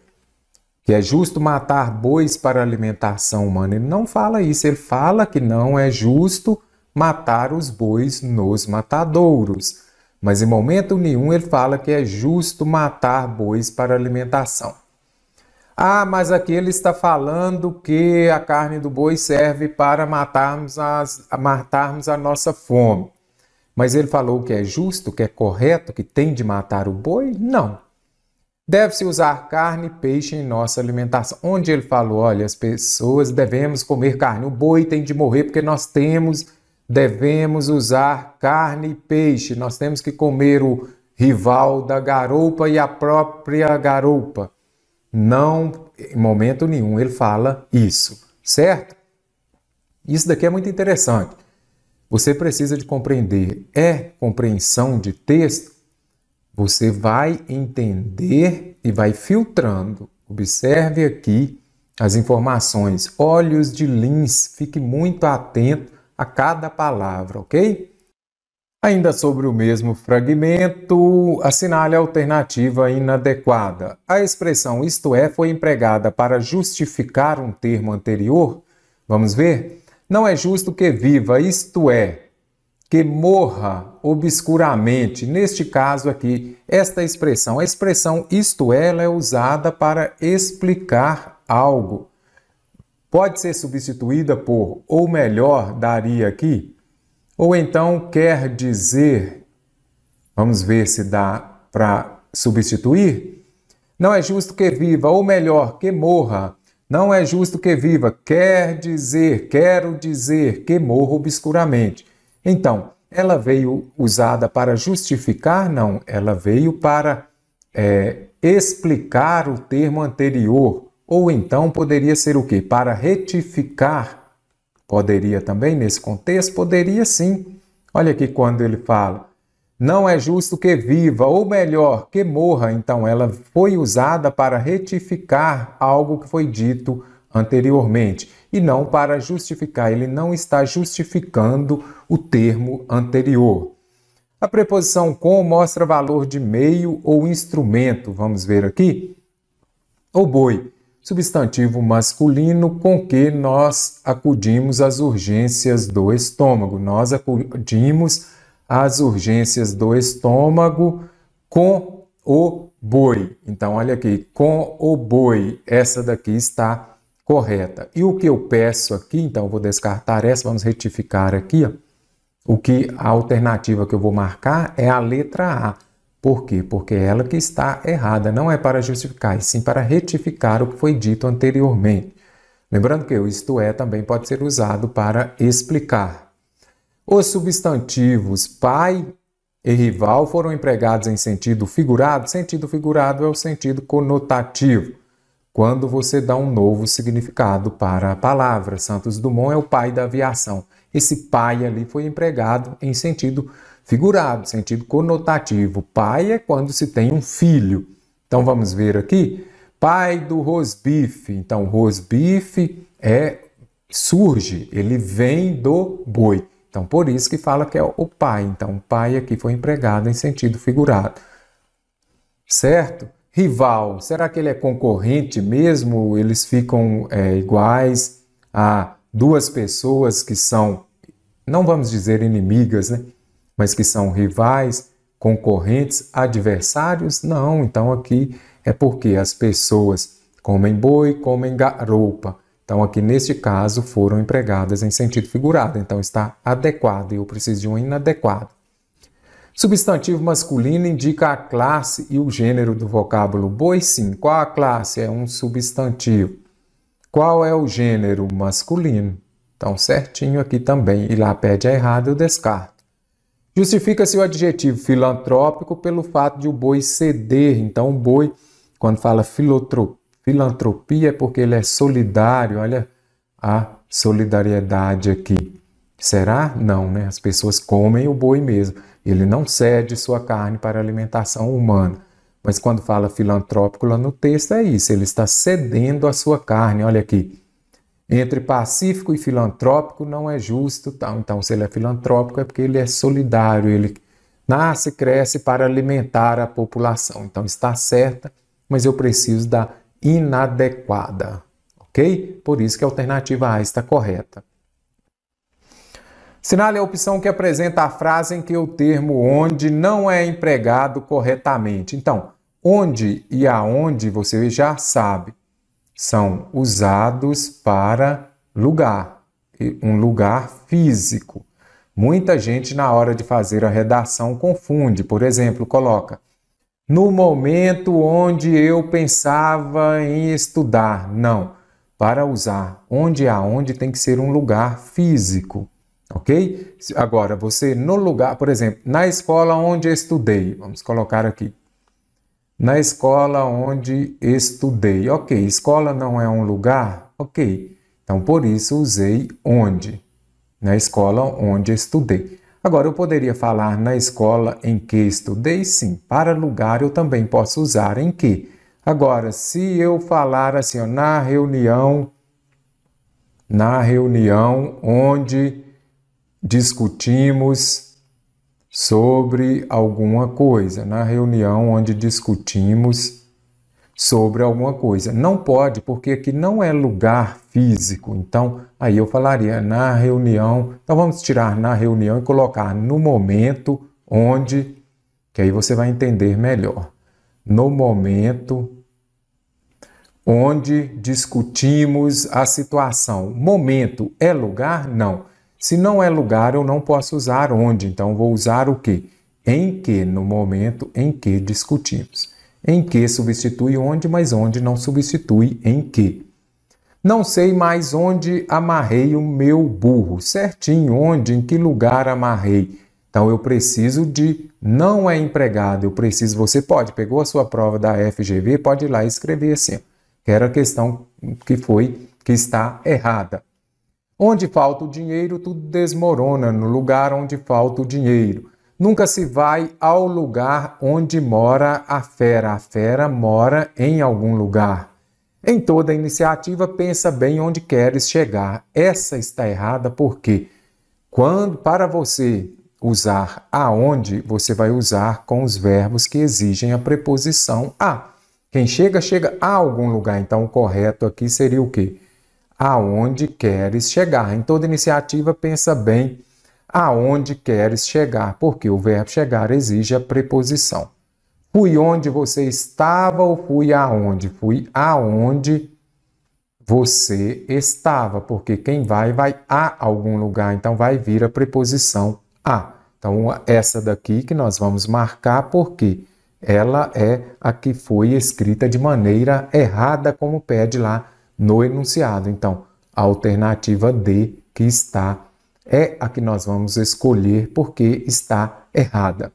que é justo matar bois para alimentação humana? Ele não fala isso, ele fala que não é justo matar os bois nos matadouros. Mas em momento nenhum ele fala que é justo matar bois para alimentação. Ah, mas aqui ele está falando que a carne do boi serve para matarmos, as, matarmos a nossa fome. Mas ele falou que é justo, que é correto, que tem de matar o boi? Não. Deve-se usar carne e peixe em nossa alimentação. Onde ele falou, olha, as pessoas devemos comer carne. O boi tem de morrer porque nós temos devemos usar carne e peixe. Nós temos que comer o rival da garoupa e a própria garoupa. Não, em momento nenhum, ele fala isso, certo? Isso daqui é muito interessante. Você precisa de compreender. É compreensão de texto? Você vai entender e vai filtrando. Observe aqui as informações. Olhos de lins, fique muito atento a cada palavra, ok? Ainda sobre o mesmo fragmento, assinale a alternativa inadequada. A expressão isto é foi empregada para justificar um termo anterior? Vamos ver? Não é justo que viva, isto é, que morra obscuramente. Neste caso aqui, esta expressão, a expressão isto é, ela é usada para explicar algo. Pode ser substituída por ou melhor, daria aqui ou então quer dizer, vamos ver se dá para substituir? Não é justo que viva, ou melhor, que morra. Não é justo que viva, quer dizer, quero dizer, que morra obscuramente. Então, ela veio usada para justificar? Não, ela veio para é, explicar o termo anterior. Ou então poderia ser o quê? Para retificar Poderia também, nesse contexto? Poderia sim. Olha aqui quando ele fala: não é justo que viva, ou melhor, que morra. Então, ela foi usada para retificar algo que foi dito anteriormente e não para justificar. Ele não está justificando o termo anterior. A preposição com mostra valor de meio ou instrumento. Vamos ver aqui. O boi substantivo masculino com que nós acudimos às urgências do estômago. Nós acudimos às urgências do estômago com o boi. Então, olha aqui, com o boi, essa daqui está correta. E o que eu peço aqui, então, vou descartar essa, vamos retificar aqui, ó. O que a alternativa que eu vou marcar é a letra A. Por quê? Porque é ela que está errada, não é para justificar, e sim para retificar o que foi dito anteriormente. Lembrando que o isto é também pode ser usado para explicar. Os substantivos pai e rival foram empregados em sentido figurado. Sentido figurado é o sentido conotativo, quando você dá um novo significado para a palavra. Santos Dumont é o pai da aviação. Esse pai ali foi empregado em sentido figurado, sentido conotativo. Pai é quando se tem um filho. Então vamos ver aqui, pai do rosbife. Então rosbife é surge, ele vem do boi. Então por isso que fala que é o pai. Então pai aqui foi empregado em sentido figurado. Certo? Rival, será que ele é concorrente mesmo? Eles ficam é, iguais a duas pessoas que são, não vamos dizer inimigas, né? Mas que são rivais, concorrentes, adversários? Não, então aqui é porque as pessoas comem boi, comem garoupa. Então, aqui neste caso, foram empregadas em sentido figurado. Então, está adequado e eu preciso de um inadequado. Substantivo masculino indica a classe e o gênero do vocábulo boi, sim. Qual a classe? É um substantivo. Qual é o gênero masculino? Então, certinho aqui também. E lá pede a errado, eu descarto. Justifica-se o adjetivo filantrópico pelo fato de o boi ceder. Então, o boi, quando fala filantropia, é porque ele é solidário. Olha a solidariedade aqui. Será? Não, né? As pessoas comem o boi mesmo. Ele não cede sua carne para alimentação humana. Mas quando fala filantrópico lá no texto, é isso. Ele está cedendo a sua carne. Olha aqui. Entre pacífico e filantrópico não é justo. Tá? Então, se ele é filantrópico, é porque ele é solidário, ele nasce, cresce para alimentar a população. Então, está certa, mas eu preciso da inadequada. Ok? Por isso que a alternativa A está correta. Sinale a opção que apresenta a frase em que o termo onde não é empregado corretamente. Então, onde e aonde você já sabe são usados para lugar, um lugar físico. Muita gente, na hora de fazer a redação, confunde. Por exemplo, coloca no momento onde eu pensava em estudar. Não. Para usar onde aonde tem que ser um lugar físico. Ok? Agora, você no lugar, por exemplo, na escola onde estudei, vamos colocar aqui na escola onde estudei. Ok, escola não é um lugar? Ok, então por isso usei onde. Na escola onde estudei. Agora eu poderia falar na escola em que estudei? Sim. Para lugar eu também posso usar em que. Agora, se eu falar assim, ó, na reunião, na reunião onde discutimos sobre alguma coisa, na reunião onde discutimos sobre alguma coisa. Não pode, porque aqui não é lugar físico. Então, aí eu falaria na reunião. Então, vamos tirar na reunião e colocar no momento onde, que aí você vai entender melhor. No momento onde discutimos a situação. Momento é lugar? Não. Se não é lugar, eu não posso usar onde. Então, vou usar o que? Em que, no momento em que discutimos. Em que substitui onde, mas onde não substitui em que. Não sei mais onde amarrei o meu burro. Certinho, onde, em que lugar amarrei. Então eu preciso de não é empregado, eu preciso. Você pode, pegou a sua prova da FGV, pode ir lá escrever assim, que era a questão que foi, que está errada. Onde falta o dinheiro, tudo desmorona no lugar onde falta o dinheiro. Nunca se vai ao lugar onde mora a fera. A fera mora em algum lugar. Em toda iniciativa, pensa bem onde queres chegar. Essa está errada porque quando para você usar aonde, você vai usar com os verbos que exigem a preposição a. Quem chega, chega a algum lugar. Então, o correto aqui seria o quê? Aonde queres chegar. Em toda iniciativa, pensa bem aonde queres chegar, porque o verbo chegar exige a preposição. Fui onde você estava ou fui aonde? Fui aonde você estava, porque quem vai, vai a algum lugar, então vai vir a preposição a. Então, essa daqui que nós vamos marcar, porque ela é a que foi escrita de maneira errada, como pede lá no enunciado. Então, a alternativa D que está é a que nós vamos escolher porque está errada.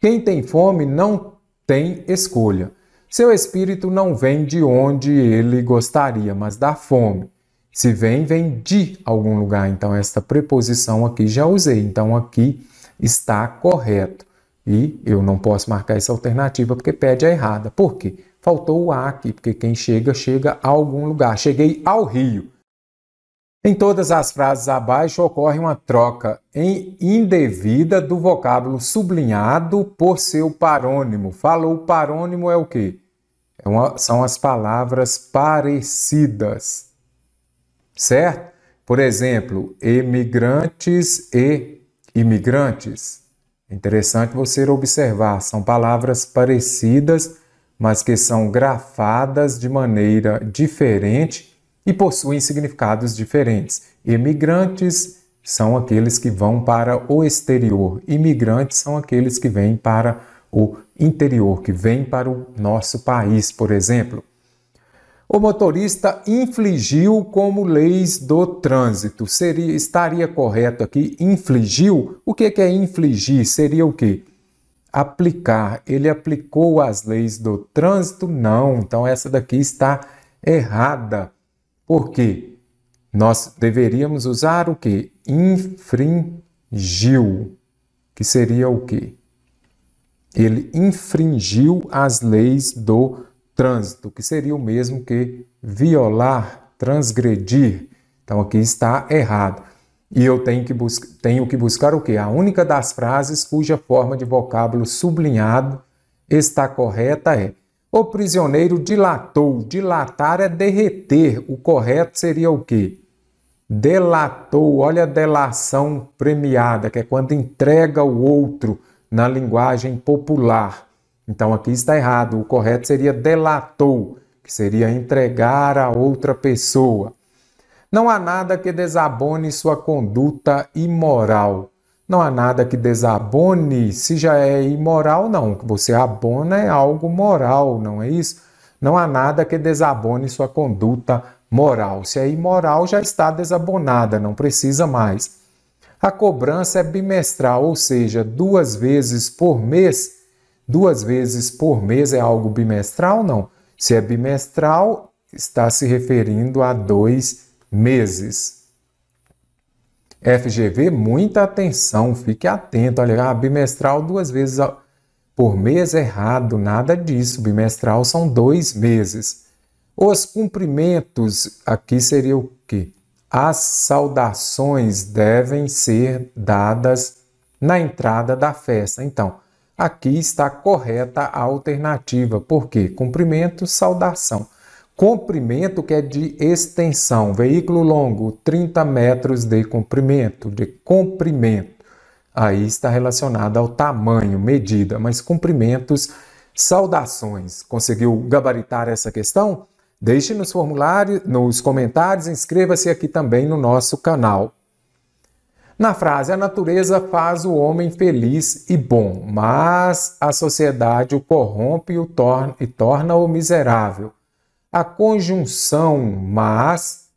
Quem tem fome não tem escolha. Seu espírito não vem de onde ele gostaria, mas da fome. Se vem, vem de algum lugar. Então, esta preposição aqui já usei. Então, aqui está correto. E eu não posso marcar essa alternativa porque pede a errada. Por quê? Faltou o A aqui, porque quem chega, chega a algum lugar. Cheguei ao rio. Em todas as frases abaixo ocorre uma troca em indevida do vocábulo sublinhado por seu parônimo. Falou parônimo é o quê? É uma, são as palavras parecidas. Certo? Por exemplo, emigrantes e imigrantes. Interessante você observar, são palavras parecidas, mas que são grafadas de maneira diferente e possuem significados diferentes. Imigrantes são aqueles que vão para o exterior, imigrantes são aqueles que vêm para o interior, que vêm para o nosso país, por exemplo. O motorista infligiu como leis do trânsito. Seria, estaria correto aqui infligiu? O que é infligir? Seria o quê? Aplicar. Ele aplicou as leis do trânsito? Não. Então essa daqui está errada. Porque nós deveríamos usar o que? Infringiu, que seria o que? Ele infringiu as leis do trânsito, que seria o mesmo que violar, transgredir. Então aqui está errado. E eu tenho que, tenho que buscar o que? A única das frases cuja forma de vocábulo sublinhado está correta é o prisioneiro dilatou. Dilatar é derreter. O correto seria o quê? Delatou. Olha a delação premiada, que é quando entrega o outro na linguagem popular. Então aqui está errado. O correto seria delatou, que seria entregar a outra pessoa. Não há nada que desabone sua conduta imoral. Não há nada que desabone, se já é imoral, não. O que você abona é algo moral, não é isso? Não há nada que desabone sua conduta moral. Se é imoral, já está desabonada, não precisa mais. A cobrança é bimestral, ou seja, duas vezes por mês. Duas vezes por mês é algo bimestral? Não. Se é bimestral, está se referindo a dois meses. FGV, muita atenção, fique atento. Olha, ah, bimestral duas vezes por mês errado, nada disso. Bimestral são dois meses. Os cumprimentos, aqui seria o quê? As saudações devem ser dadas na entrada da festa. Então, aqui está correta a alternativa. Por quê? Cumprimento, saudação. Comprimento que é de extensão, veículo longo, 30 metros de comprimento, de comprimento. Aí está relacionado ao tamanho, medida, mas cumprimentos, saudações. Conseguiu gabaritar essa questão? Deixe nos formulários, nos comentários, inscreva-se aqui também no nosso canal. Na frase, a natureza faz o homem feliz e bom, mas a sociedade o corrompe e, torna, e torna-o miserável. A conjunção mas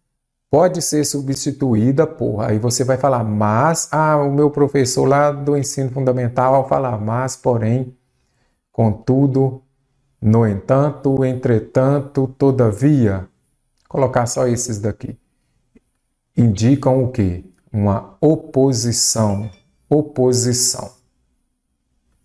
pode ser substituída por. Aí você vai falar mas. Ah, o meu professor lá do ensino fundamental ao falar mas, porém, contudo, no entanto, entretanto, todavia. Colocar só esses daqui. Indicam o quê? Uma oposição. Oposição.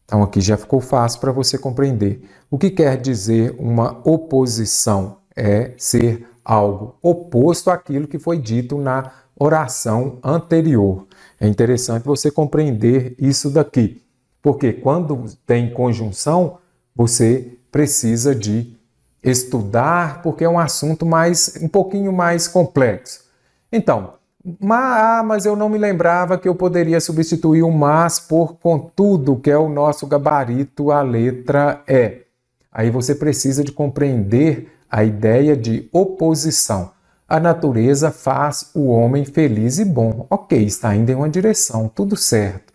Então aqui já ficou fácil para você compreender. O que quer dizer uma oposição? É ser algo oposto àquilo que foi dito na oração anterior. É interessante você compreender isso daqui, porque quando tem conjunção, você precisa de estudar, porque é um assunto mais um pouquinho mais complexo. Então, mas, ah, mas eu não me lembrava que eu poderia substituir o mas por contudo, que é o nosso gabarito, a letra E. Aí você precisa de compreender a ideia de oposição. A natureza faz o homem feliz e bom. Ok, está indo em uma direção, tudo certo.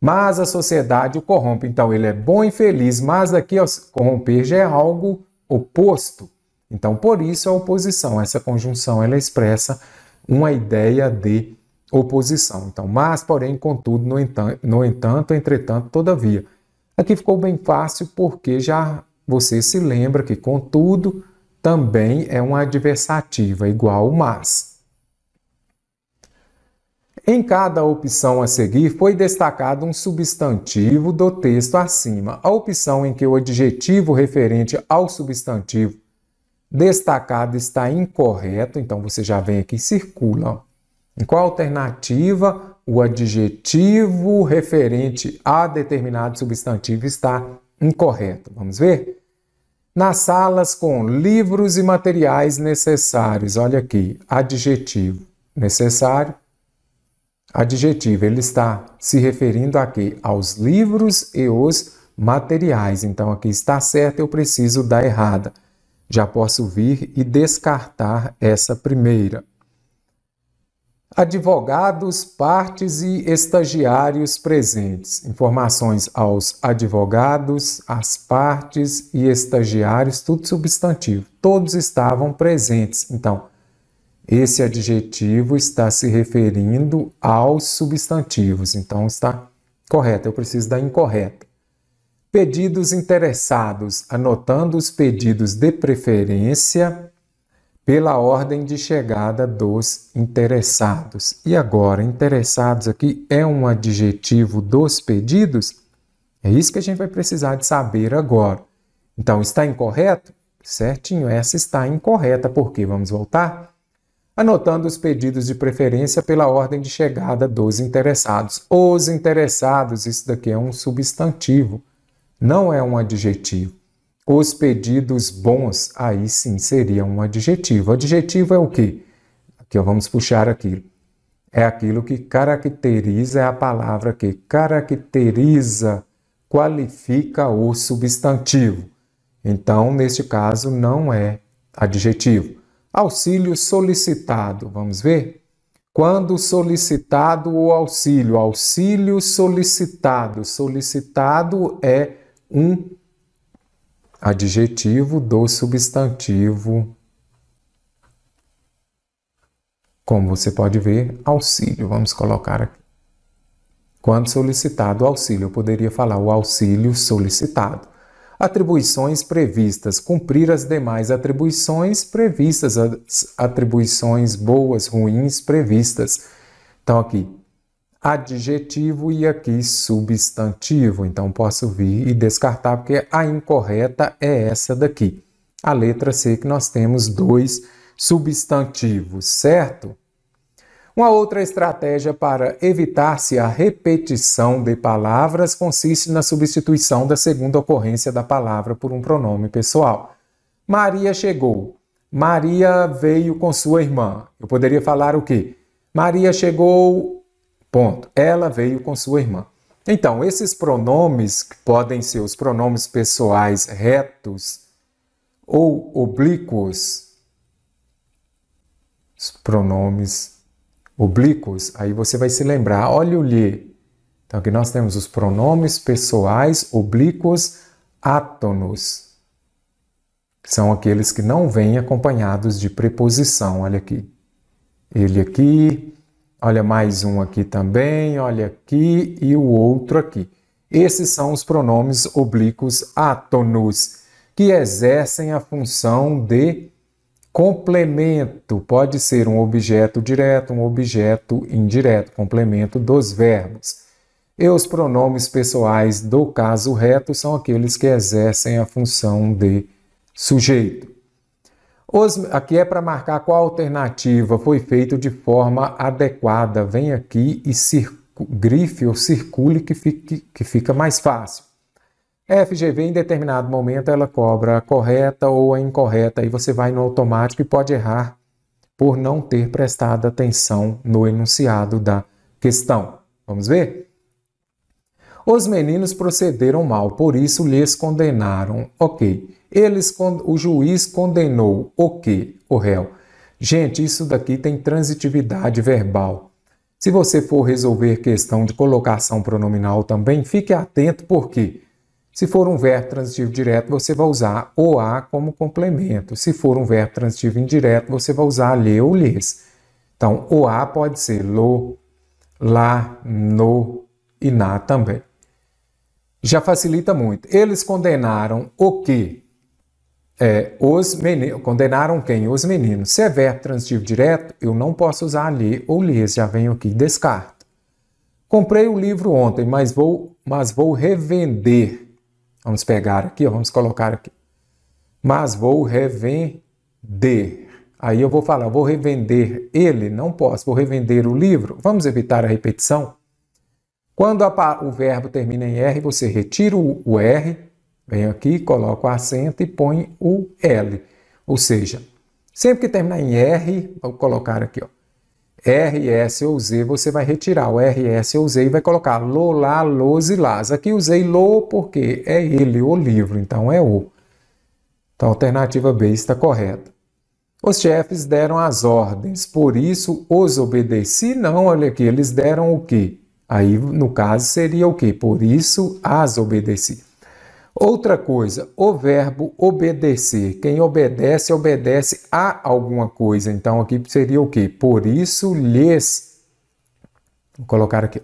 Mas a sociedade o corrompe. Então ele é bom e feliz, mas aqui corromper já é algo oposto. Então por isso a oposição, essa conjunção, ela expressa uma ideia de oposição. Então, mas, porém, contudo, no entanto, no entanto, entretanto, todavia. Aqui ficou bem fácil porque já você se lembra que contudo também é uma adversativa igual mas. Em cada opção a seguir foi destacado um substantivo do texto acima. A opção em que o adjetivo referente ao substantivo destacado está incorreto, então você já vem aqui e circula. Em qual alternativa o adjetivo referente a determinado substantivo está incorreto? Vamos ver? Nas salas com livros e materiais necessários, olha aqui, adjetivo necessário. Adjetivo, ele está se referindo aqui aos livros e os materiais. Então aqui está certo, eu preciso da errada já posso vir e descartar essa primeira. Advogados, partes e estagiários presentes. Informações aos advogados, às partes e estagiários, tudo substantivo. Todos estavam presentes. Então, esse adjetivo está se referindo aos substantivos. Então, está correto. Eu preciso da incorreta. Pedidos interessados, anotando os pedidos de preferência pela ordem de chegada dos interessados. E agora, interessados aqui é um adjetivo dos pedidos? É isso que a gente vai precisar de saber agora. Então, está incorreto? Certinho, essa está incorreta, porque vamos voltar? Anotando os pedidos de preferência pela ordem de chegada dos interessados. Os interessados, isso daqui é um substantivo não é um adjetivo. Os pedidos bons, aí sim seria um adjetivo. Adjetivo é o quê? Aqui ó, vamos puxar aquilo. É aquilo que caracteriza, é a palavra que caracteriza, qualifica o substantivo. Então, neste caso, não é adjetivo. Auxílio solicitado, vamos ver? Quando solicitado o auxílio, auxílio solicitado. Solicitado é um adjetivo do substantivo, como você pode ver, auxílio. Vamos colocar aqui. Quando solicitado o auxílio, eu poderia falar o auxílio solicitado. Atribuições previstas, cumprir as demais atribuições previstas, as atribuições boas, ruins previstas. Então, aqui, adjetivo e aqui substantivo. Então posso vir e descartar porque a incorreta é essa daqui. A letra C que nós temos dois substantivos, certo? Uma outra estratégia para evitar-se a repetição de palavras consiste na substituição da segunda ocorrência da palavra por um pronome pessoal. Maria chegou. Maria veio com sua irmã. Eu poderia falar o quê? Maria chegou. Ponto. Ela veio com sua irmã. Então, esses pronomes podem ser os pronomes pessoais retos ou oblíquos. Os pronomes oblíquos, aí você vai se lembrar, olha o lhe. Então aqui nós temos os pronomes pessoais oblíquos átonos, que são aqueles que não vêm acompanhados de preposição. Olha aqui. Ele aqui, olha mais um aqui também, olha aqui e o outro aqui. Esses são os pronomes oblíquos átonos, que exercem a função de Complemento pode ser um objeto direto, um objeto indireto, complemento dos verbos. E os pronomes pessoais do caso reto são aqueles que exercem a função de sujeito. Os, aqui é para marcar qual alternativa foi feito de forma adequada. Vem aqui e circu, grife ou circule que, fique, que fica mais fácil. FGV, em determinado momento, ela cobra a correta ou a incorreta, e você vai no automático e pode errar por não ter prestado atenção no enunciado da questão. Vamos ver? Os meninos procederam mal, por isso lhes condenaram. Ok. Eles, o juiz condenou o quê? O réu. Gente, isso daqui tem transitividade verbal. Se você for resolver questão de colocação pronominal também, fique atento, porque se for um verbo transitivo direto, você vai usar o a como complemento. Se for um verbo transitivo indireto, você vai usar lhe ou lhes. Então, o a pode ser lo, lá, no e na também. Já facilita muito. Eles condenaram o que? É, os meninos. Condenaram quem? Os meninos. Se é verbo transitivo direto, eu não posso usar lhe ou lhes. Já venho aqui e descarto. Comprei o livro ontem, mas vou, mas vou revender Vamos pegar aqui, vamos colocar aqui. Mas vou revender. Aí eu vou falar, vou revender ele, não posso, vou revender o livro. Vamos evitar a repetição? Quando a, o verbo termina em R, você retira o, o R, vem aqui, coloca o acento e põe o L. Ou seja, sempre que terminar em R, vou colocar aqui, ó, RS ou Z, você vai retirar o RS ou Z e vai colocar lo, lá, los e las. Aqui usei lo porque é ele, o livro, então é o. Então a alternativa B está correta. Os chefes deram as ordens, por isso os obedeci. Não, olha aqui, eles deram o quê? Aí, no caso, seria o quê? Por isso as obedeci. Outra coisa, o verbo obedecer. Quem obedece, obedece a alguma coisa. Então aqui seria o quê? Por isso lhes. Vou colocar aqui.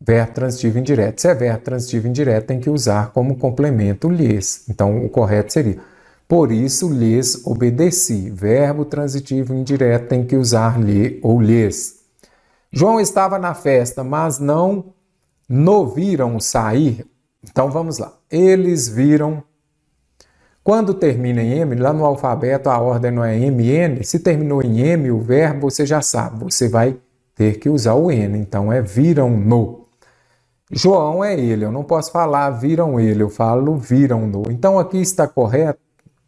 Verbo transitivo indireto. Se é verbo transitivo indireto, tem que usar como complemento lhes. Então o correto seria: Por isso lhes obedeci. Verbo transitivo indireto tem que usar lhe ou lhes. João estava na festa, mas não no viram sair então vamos lá. Eles viram. Quando termina em M, lá no alfabeto a ordem não é MN. Se terminou em M o verbo, você já sabe, você vai ter que usar o N. Então é viram no. João é ele, eu não posso falar viram ele, eu falo viram no. Então aqui está correto?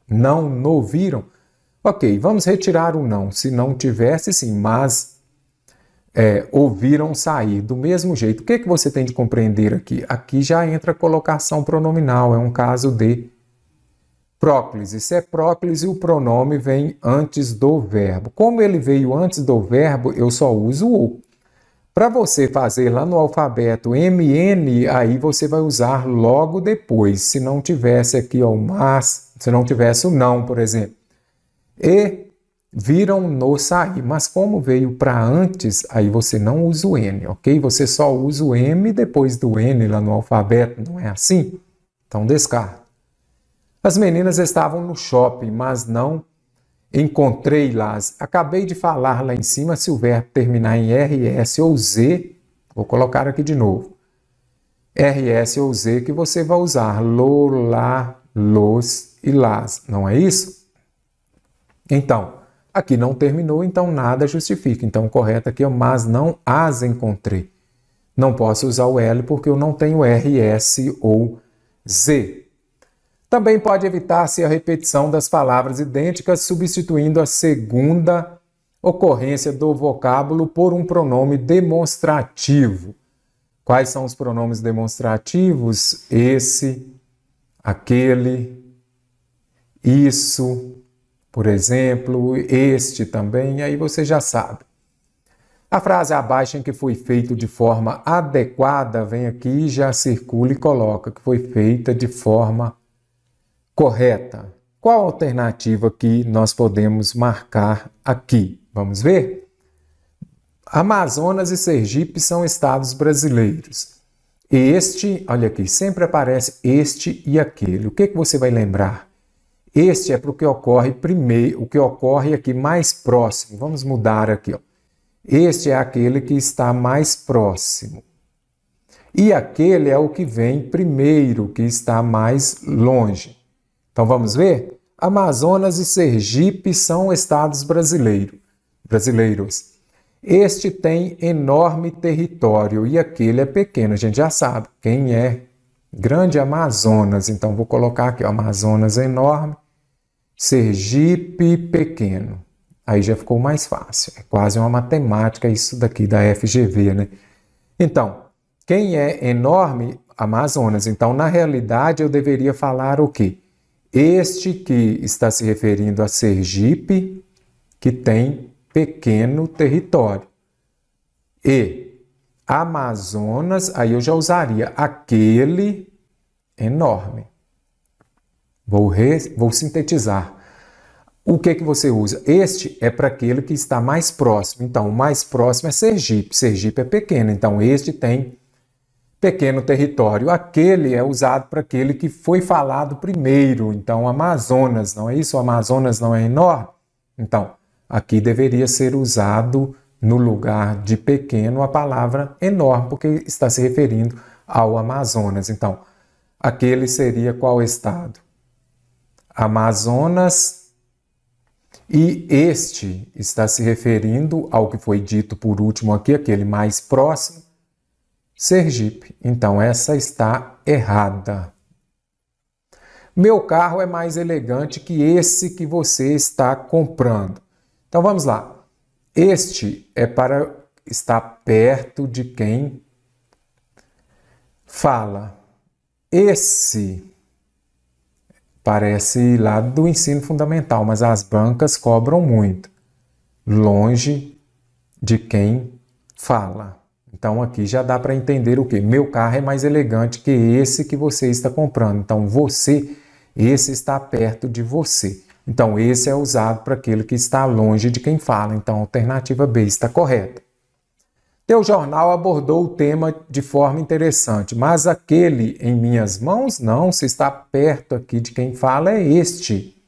Não no viram? Ok, vamos retirar o não. Se não tivesse, sim, mas é, ouviram sair. Do mesmo jeito, o que, é que você tem de compreender aqui? Aqui já entra a colocação pronominal, é um caso de próclise. Se é próclise, o pronome vem antes do verbo. Como ele veio antes do verbo, eu só uso o. Para você fazer lá no alfabeto MN, aí você vai usar logo depois. Se não tivesse aqui o mas, se não tivesse o não, por exemplo. E viram no sair. Mas como veio para antes, aí você não usa o N, ok? Você só usa o M depois do N lá no alfabeto, não é assim? Então descarta. As meninas estavam no shopping, mas não encontrei lá. Acabei de falar lá em cima, se o verbo terminar em RS ou Z, vou colocar aqui de novo. RS ou Z que você vai usar lo, lá, los e las, não é isso? Então, Aqui não terminou, então nada justifica. Então, o correto aqui é mas não as encontrei. Não posso usar o L porque eu não tenho R, S ou Z. Também pode evitar-se a repetição das palavras idênticas, substituindo a segunda ocorrência do vocábulo por um pronome demonstrativo. Quais são os pronomes demonstrativos? Esse, aquele, isso, por exemplo, este também, aí você já sabe. A frase abaixo em que foi feito de forma adequada vem aqui, já circula e coloca que foi feita de forma correta. Qual alternativa que nós podemos marcar aqui? Vamos ver? Amazonas e Sergipe são estados brasileiros. Este, olha aqui, sempre aparece este e aquele. O que, que você vai lembrar? Este é para o que ocorre primeiro, o que ocorre aqui mais próximo. Vamos mudar aqui. Ó. Este é aquele que está mais próximo. E aquele é o que vem primeiro, que está mais longe. Então vamos ver? Amazonas e Sergipe são estados brasileiros. brasileiros. Este tem enorme território e aquele é pequeno. A gente já sabe quem é grande Amazonas. Então vou colocar aqui Amazonas enorme, Sergipe pequeno. Aí já ficou mais fácil. É quase uma matemática isso daqui da FGV, né? Então, quem é enorme? Amazonas. Então, na realidade, eu deveria falar o quê? Este que está se referindo a Sergipe, que tem pequeno território. E Amazonas, aí eu já usaria aquele enorme. Vou, re, vou sintetizar. O que, que você usa? Este é para aquele que está mais próximo. Então, o mais próximo é Sergipe. Sergipe é pequeno, então este tem pequeno território. Aquele é usado para aquele que foi falado primeiro. Então, Amazonas, não é isso? O Amazonas não é enorme? Então, aqui deveria ser usado no lugar de pequeno a palavra enorme, porque está se referindo ao Amazonas. Então, aquele seria qual estado? Amazonas. E este está se referindo ao que foi dito por último aqui, aquele mais próximo, Sergipe. Então essa está errada. Meu carro é mais elegante que esse que você está comprando. Então vamos lá. Este é para estar perto de quem fala. Esse parece lá do ensino fundamental, mas as bancas cobram muito, longe de quem fala. Então aqui já dá para entender o que? Meu carro é mais elegante que esse que você está comprando. Então você, esse está perto de você. Então esse é usado para aquele que está longe de quem fala. Então a alternativa B está correta. Teu jornal abordou o tema de forma interessante, mas aquele em minhas mãos não, se está perto aqui de quem fala é este.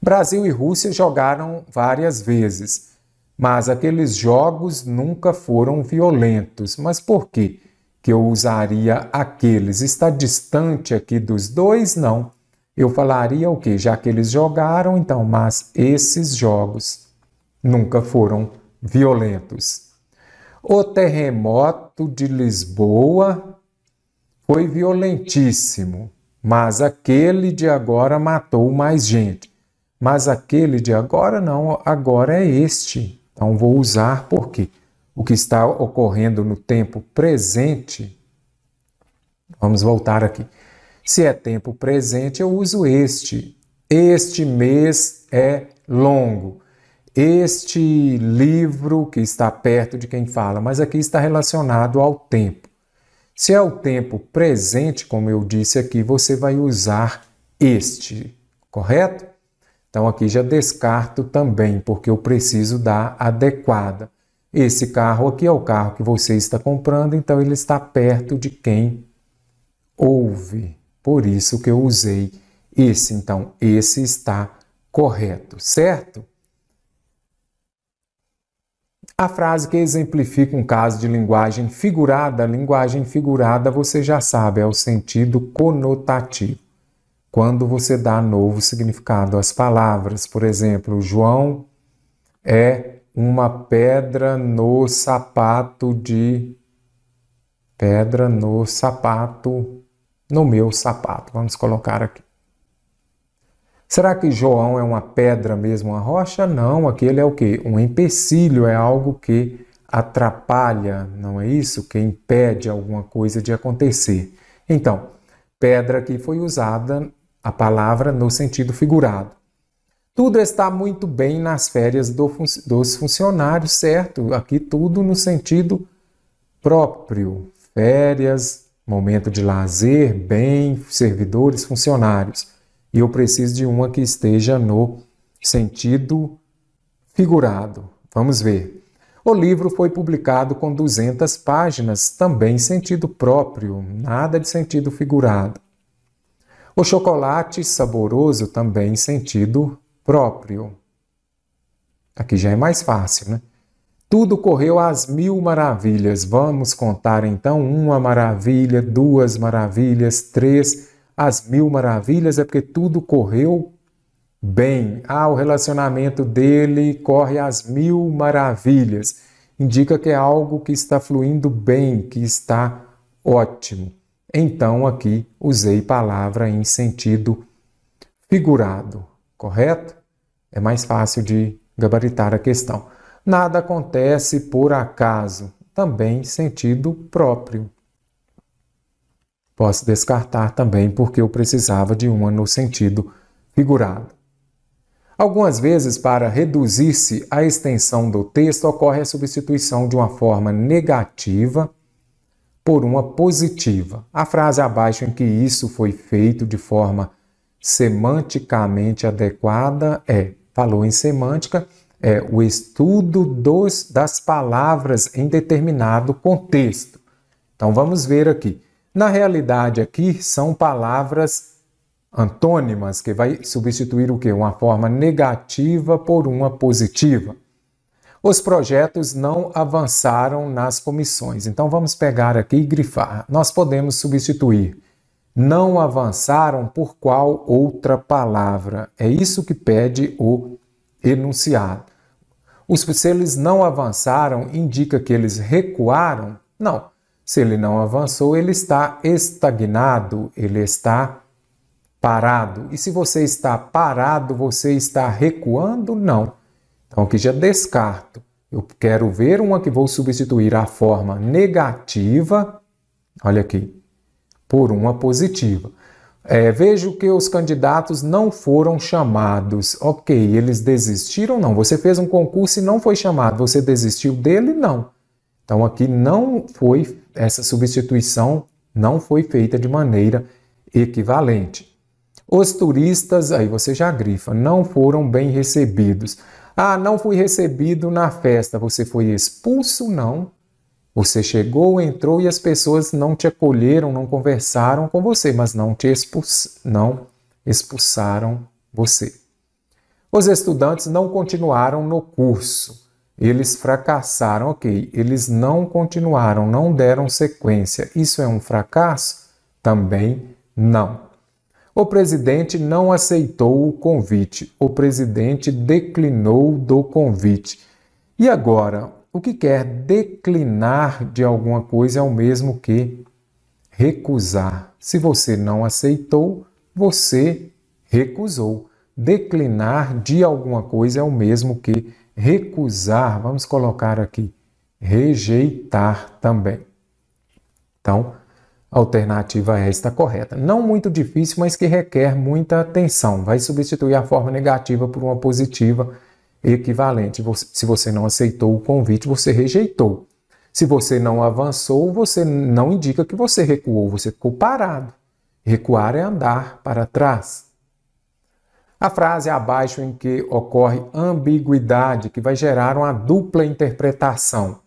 Brasil e Rússia jogaram várias vezes. Mas aqueles jogos nunca foram violentos. Mas por quê? que eu usaria aqueles? Está distante aqui dos dois? Não. Eu falaria o quê? Já que eles jogaram, então, mas esses jogos nunca foram violentos. O terremoto de Lisboa foi violentíssimo, mas aquele de agora matou mais gente. Mas aquele de agora não, agora é este. Então, vou usar porque o que está ocorrendo no tempo presente. Vamos voltar aqui. Se é tempo presente, eu uso este. Este mês é longo. Este livro que está perto de quem fala, mas aqui está relacionado ao tempo. Se é o tempo presente, como eu disse aqui, você vai usar este, correto? Então aqui já descarto também, porque eu preciso da adequada. Esse carro aqui é o carro que você está comprando, então ele está perto de quem ouve. Por isso que eu usei esse. Então, esse está correto, certo? A frase que exemplifica um caso de linguagem figurada, linguagem figurada você já sabe, é o sentido conotativo. quando você dá novo significado às palavras. Por exemplo, João é uma pedra no sapato de. Pedra no sapato, no meu sapato. Vamos colocar aqui. Será que João é uma pedra mesmo, uma rocha? Não, aquele é o que? Um empecilho, é algo que atrapalha, não é isso? Que impede alguma coisa de acontecer. Então, pedra aqui foi usada a palavra no sentido figurado. Tudo está muito bem nas férias do fun dos funcionários, certo? Aqui tudo no sentido próprio. Férias, momento de lazer, bem, servidores, funcionários. E eu preciso de uma que esteja no sentido figurado. Vamos ver. O livro foi publicado com 200 páginas, também sentido próprio, nada de sentido figurado. O chocolate saboroso também sentido próprio. Aqui já é mais fácil, né? Tudo correu às mil maravilhas. Vamos contar então uma maravilha, duas maravilhas, três. As mil maravilhas é porque tudo correu bem. Ah, o relacionamento dele corre às mil maravilhas. Indica que é algo que está fluindo bem, que está ótimo. Então aqui usei palavra em sentido figurado, correto? É mais fácil de gabaritar a questão. Nada acontece por acaso, também sentido próprio. Posso descartar também porque eu precisava de uma no sentido figurado. Algumas vezes, para reduzir-se a extensão do texto, ocorre a substituição de uma forma negativa por uma positiva. A frase abaixo em que isso foi feito de forma semanticamente adequada é, falou em semântica, é o estudo dos, das palavras em determinado contexto. Então vamos ver aqui. Na realidade aqui são palavras antônimas que vai substituir o que? Uma forma negativa por uma positiva os projetos não avançaram nas comissões. Então vamos pegar aqui e grifar. Nós podemos substituir não avançaram por qual outra palavra. É isso que pede o enunciado. Os, se eles não avançaram, indica que eles recuaram? Não. Se ele não avançou, ele está estagnado, ele está parado. E se você está parado, você está recuando? Não. Então aqui já descarto. Eu quero ver uma que vou substituir a forma negativa, olha aqui, por uma positiva. É, vejo que os candidatos não foram chamados. Ok, eles desistiram? Não. Você fez um concurso e não foi chamado. Você desistiu dele? Não. Então aqui não foi, essa substituição não foi feita de maneira equivalente. Os turistas, aí você já grifa, não foram bem recebidos. Ah, não fui recebido na festa. Você foi expulso? Não. Você chegou, entrou e as pessoas não te acolheram, não conversaram com você, mas não te expuls não expulsaram você. Os estudantes não continuaram no curso. Eles fracassaram, ok. Eles não continuaram, não deram sequência. Isso é um fracasso? Também não. O presidente não aceitou o convite. O presidente declinou do convite. E agora, o que quer declinar de alguma coisa é o mesmo que recusar. Se você não aceitou, você recusou. Declinar de alguma coisa é o mesmo que recusar. Vamos colocar aqui rejeitar também. Então, a alternativa é esta correta. Não muito difícil, mas que requer muita atenção. Vai substituir a forma negativa por uma positiva equivalente. Se você não aceitou o convite, você rejeitou. Se você não avançou, você não indica que você recuou, você ficou parado. Recuar é andar para trás. A frase abaixo em que ocorre ambiguidade, que vai gerar uma dupla interpretação.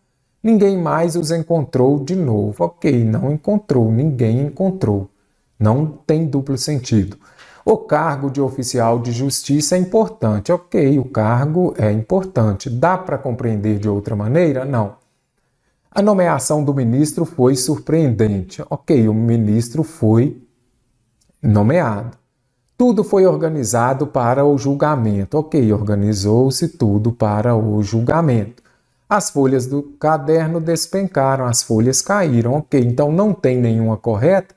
Ninguém mais os encontrou de novo. Ok, não encontrou, ninguém encontrou. Não tem duplo sentido. O cargo de oficial de justiça é importante. Ok, o cargo é importante. Dá para compreender de outra maneira? Não. A nomeação do ministro foi surpreendente. Ok, o ministro foi nomeado. Tudo foi organizado para o julgamento. Ok, organizou-se tudo para o julgamento. As folhas do caderno despencaram, as folhas caíram. Ok, então não tem nenhuma correta?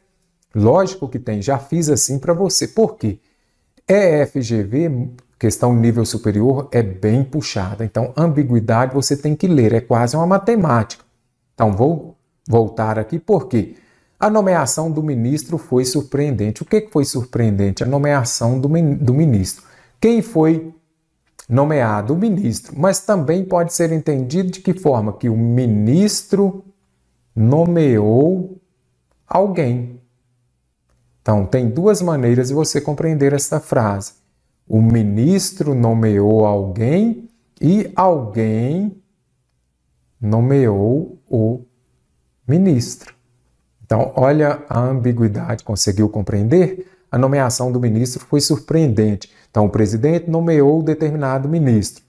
Lógico que tem, já fiz assim para você. Por quê? EFGV, questão nível superior, é bem puxada. Então, ambiguidade você tem que ler, é quase uma matemática. Então, vou voltar aqui, por quê? A nomeação do ministro foi surpreendente. O que foi surpreendente? A nomeação do, do ministro. Quem foi nomeado? O ministro. Mas também pode ser entendido de que forma? Que o ministro nomeou alguém. Então, tem duas maneiras de você compreender esta frase. O ministro nomeou alguém e alguém nomeou o ministro. Então, olha a ambiguidade, conseguiu compreender? A nomeação do ministro foi surpreendente. Então, o presidente nomeou determinado ministro.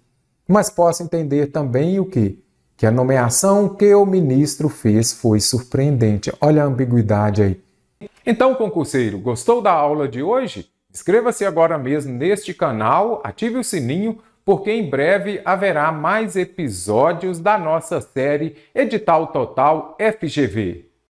Mas posso entender também o que? Que a nomeação que o ministro fez foi surpreendente. Olha a ambiguidade aí. Então, concurseiro, gostou da aula de hoje? Inscreva-se agora mesmo neste canal, ative o sininho, porque em breve haverá mais episódios da nossa série Edital Total FGV.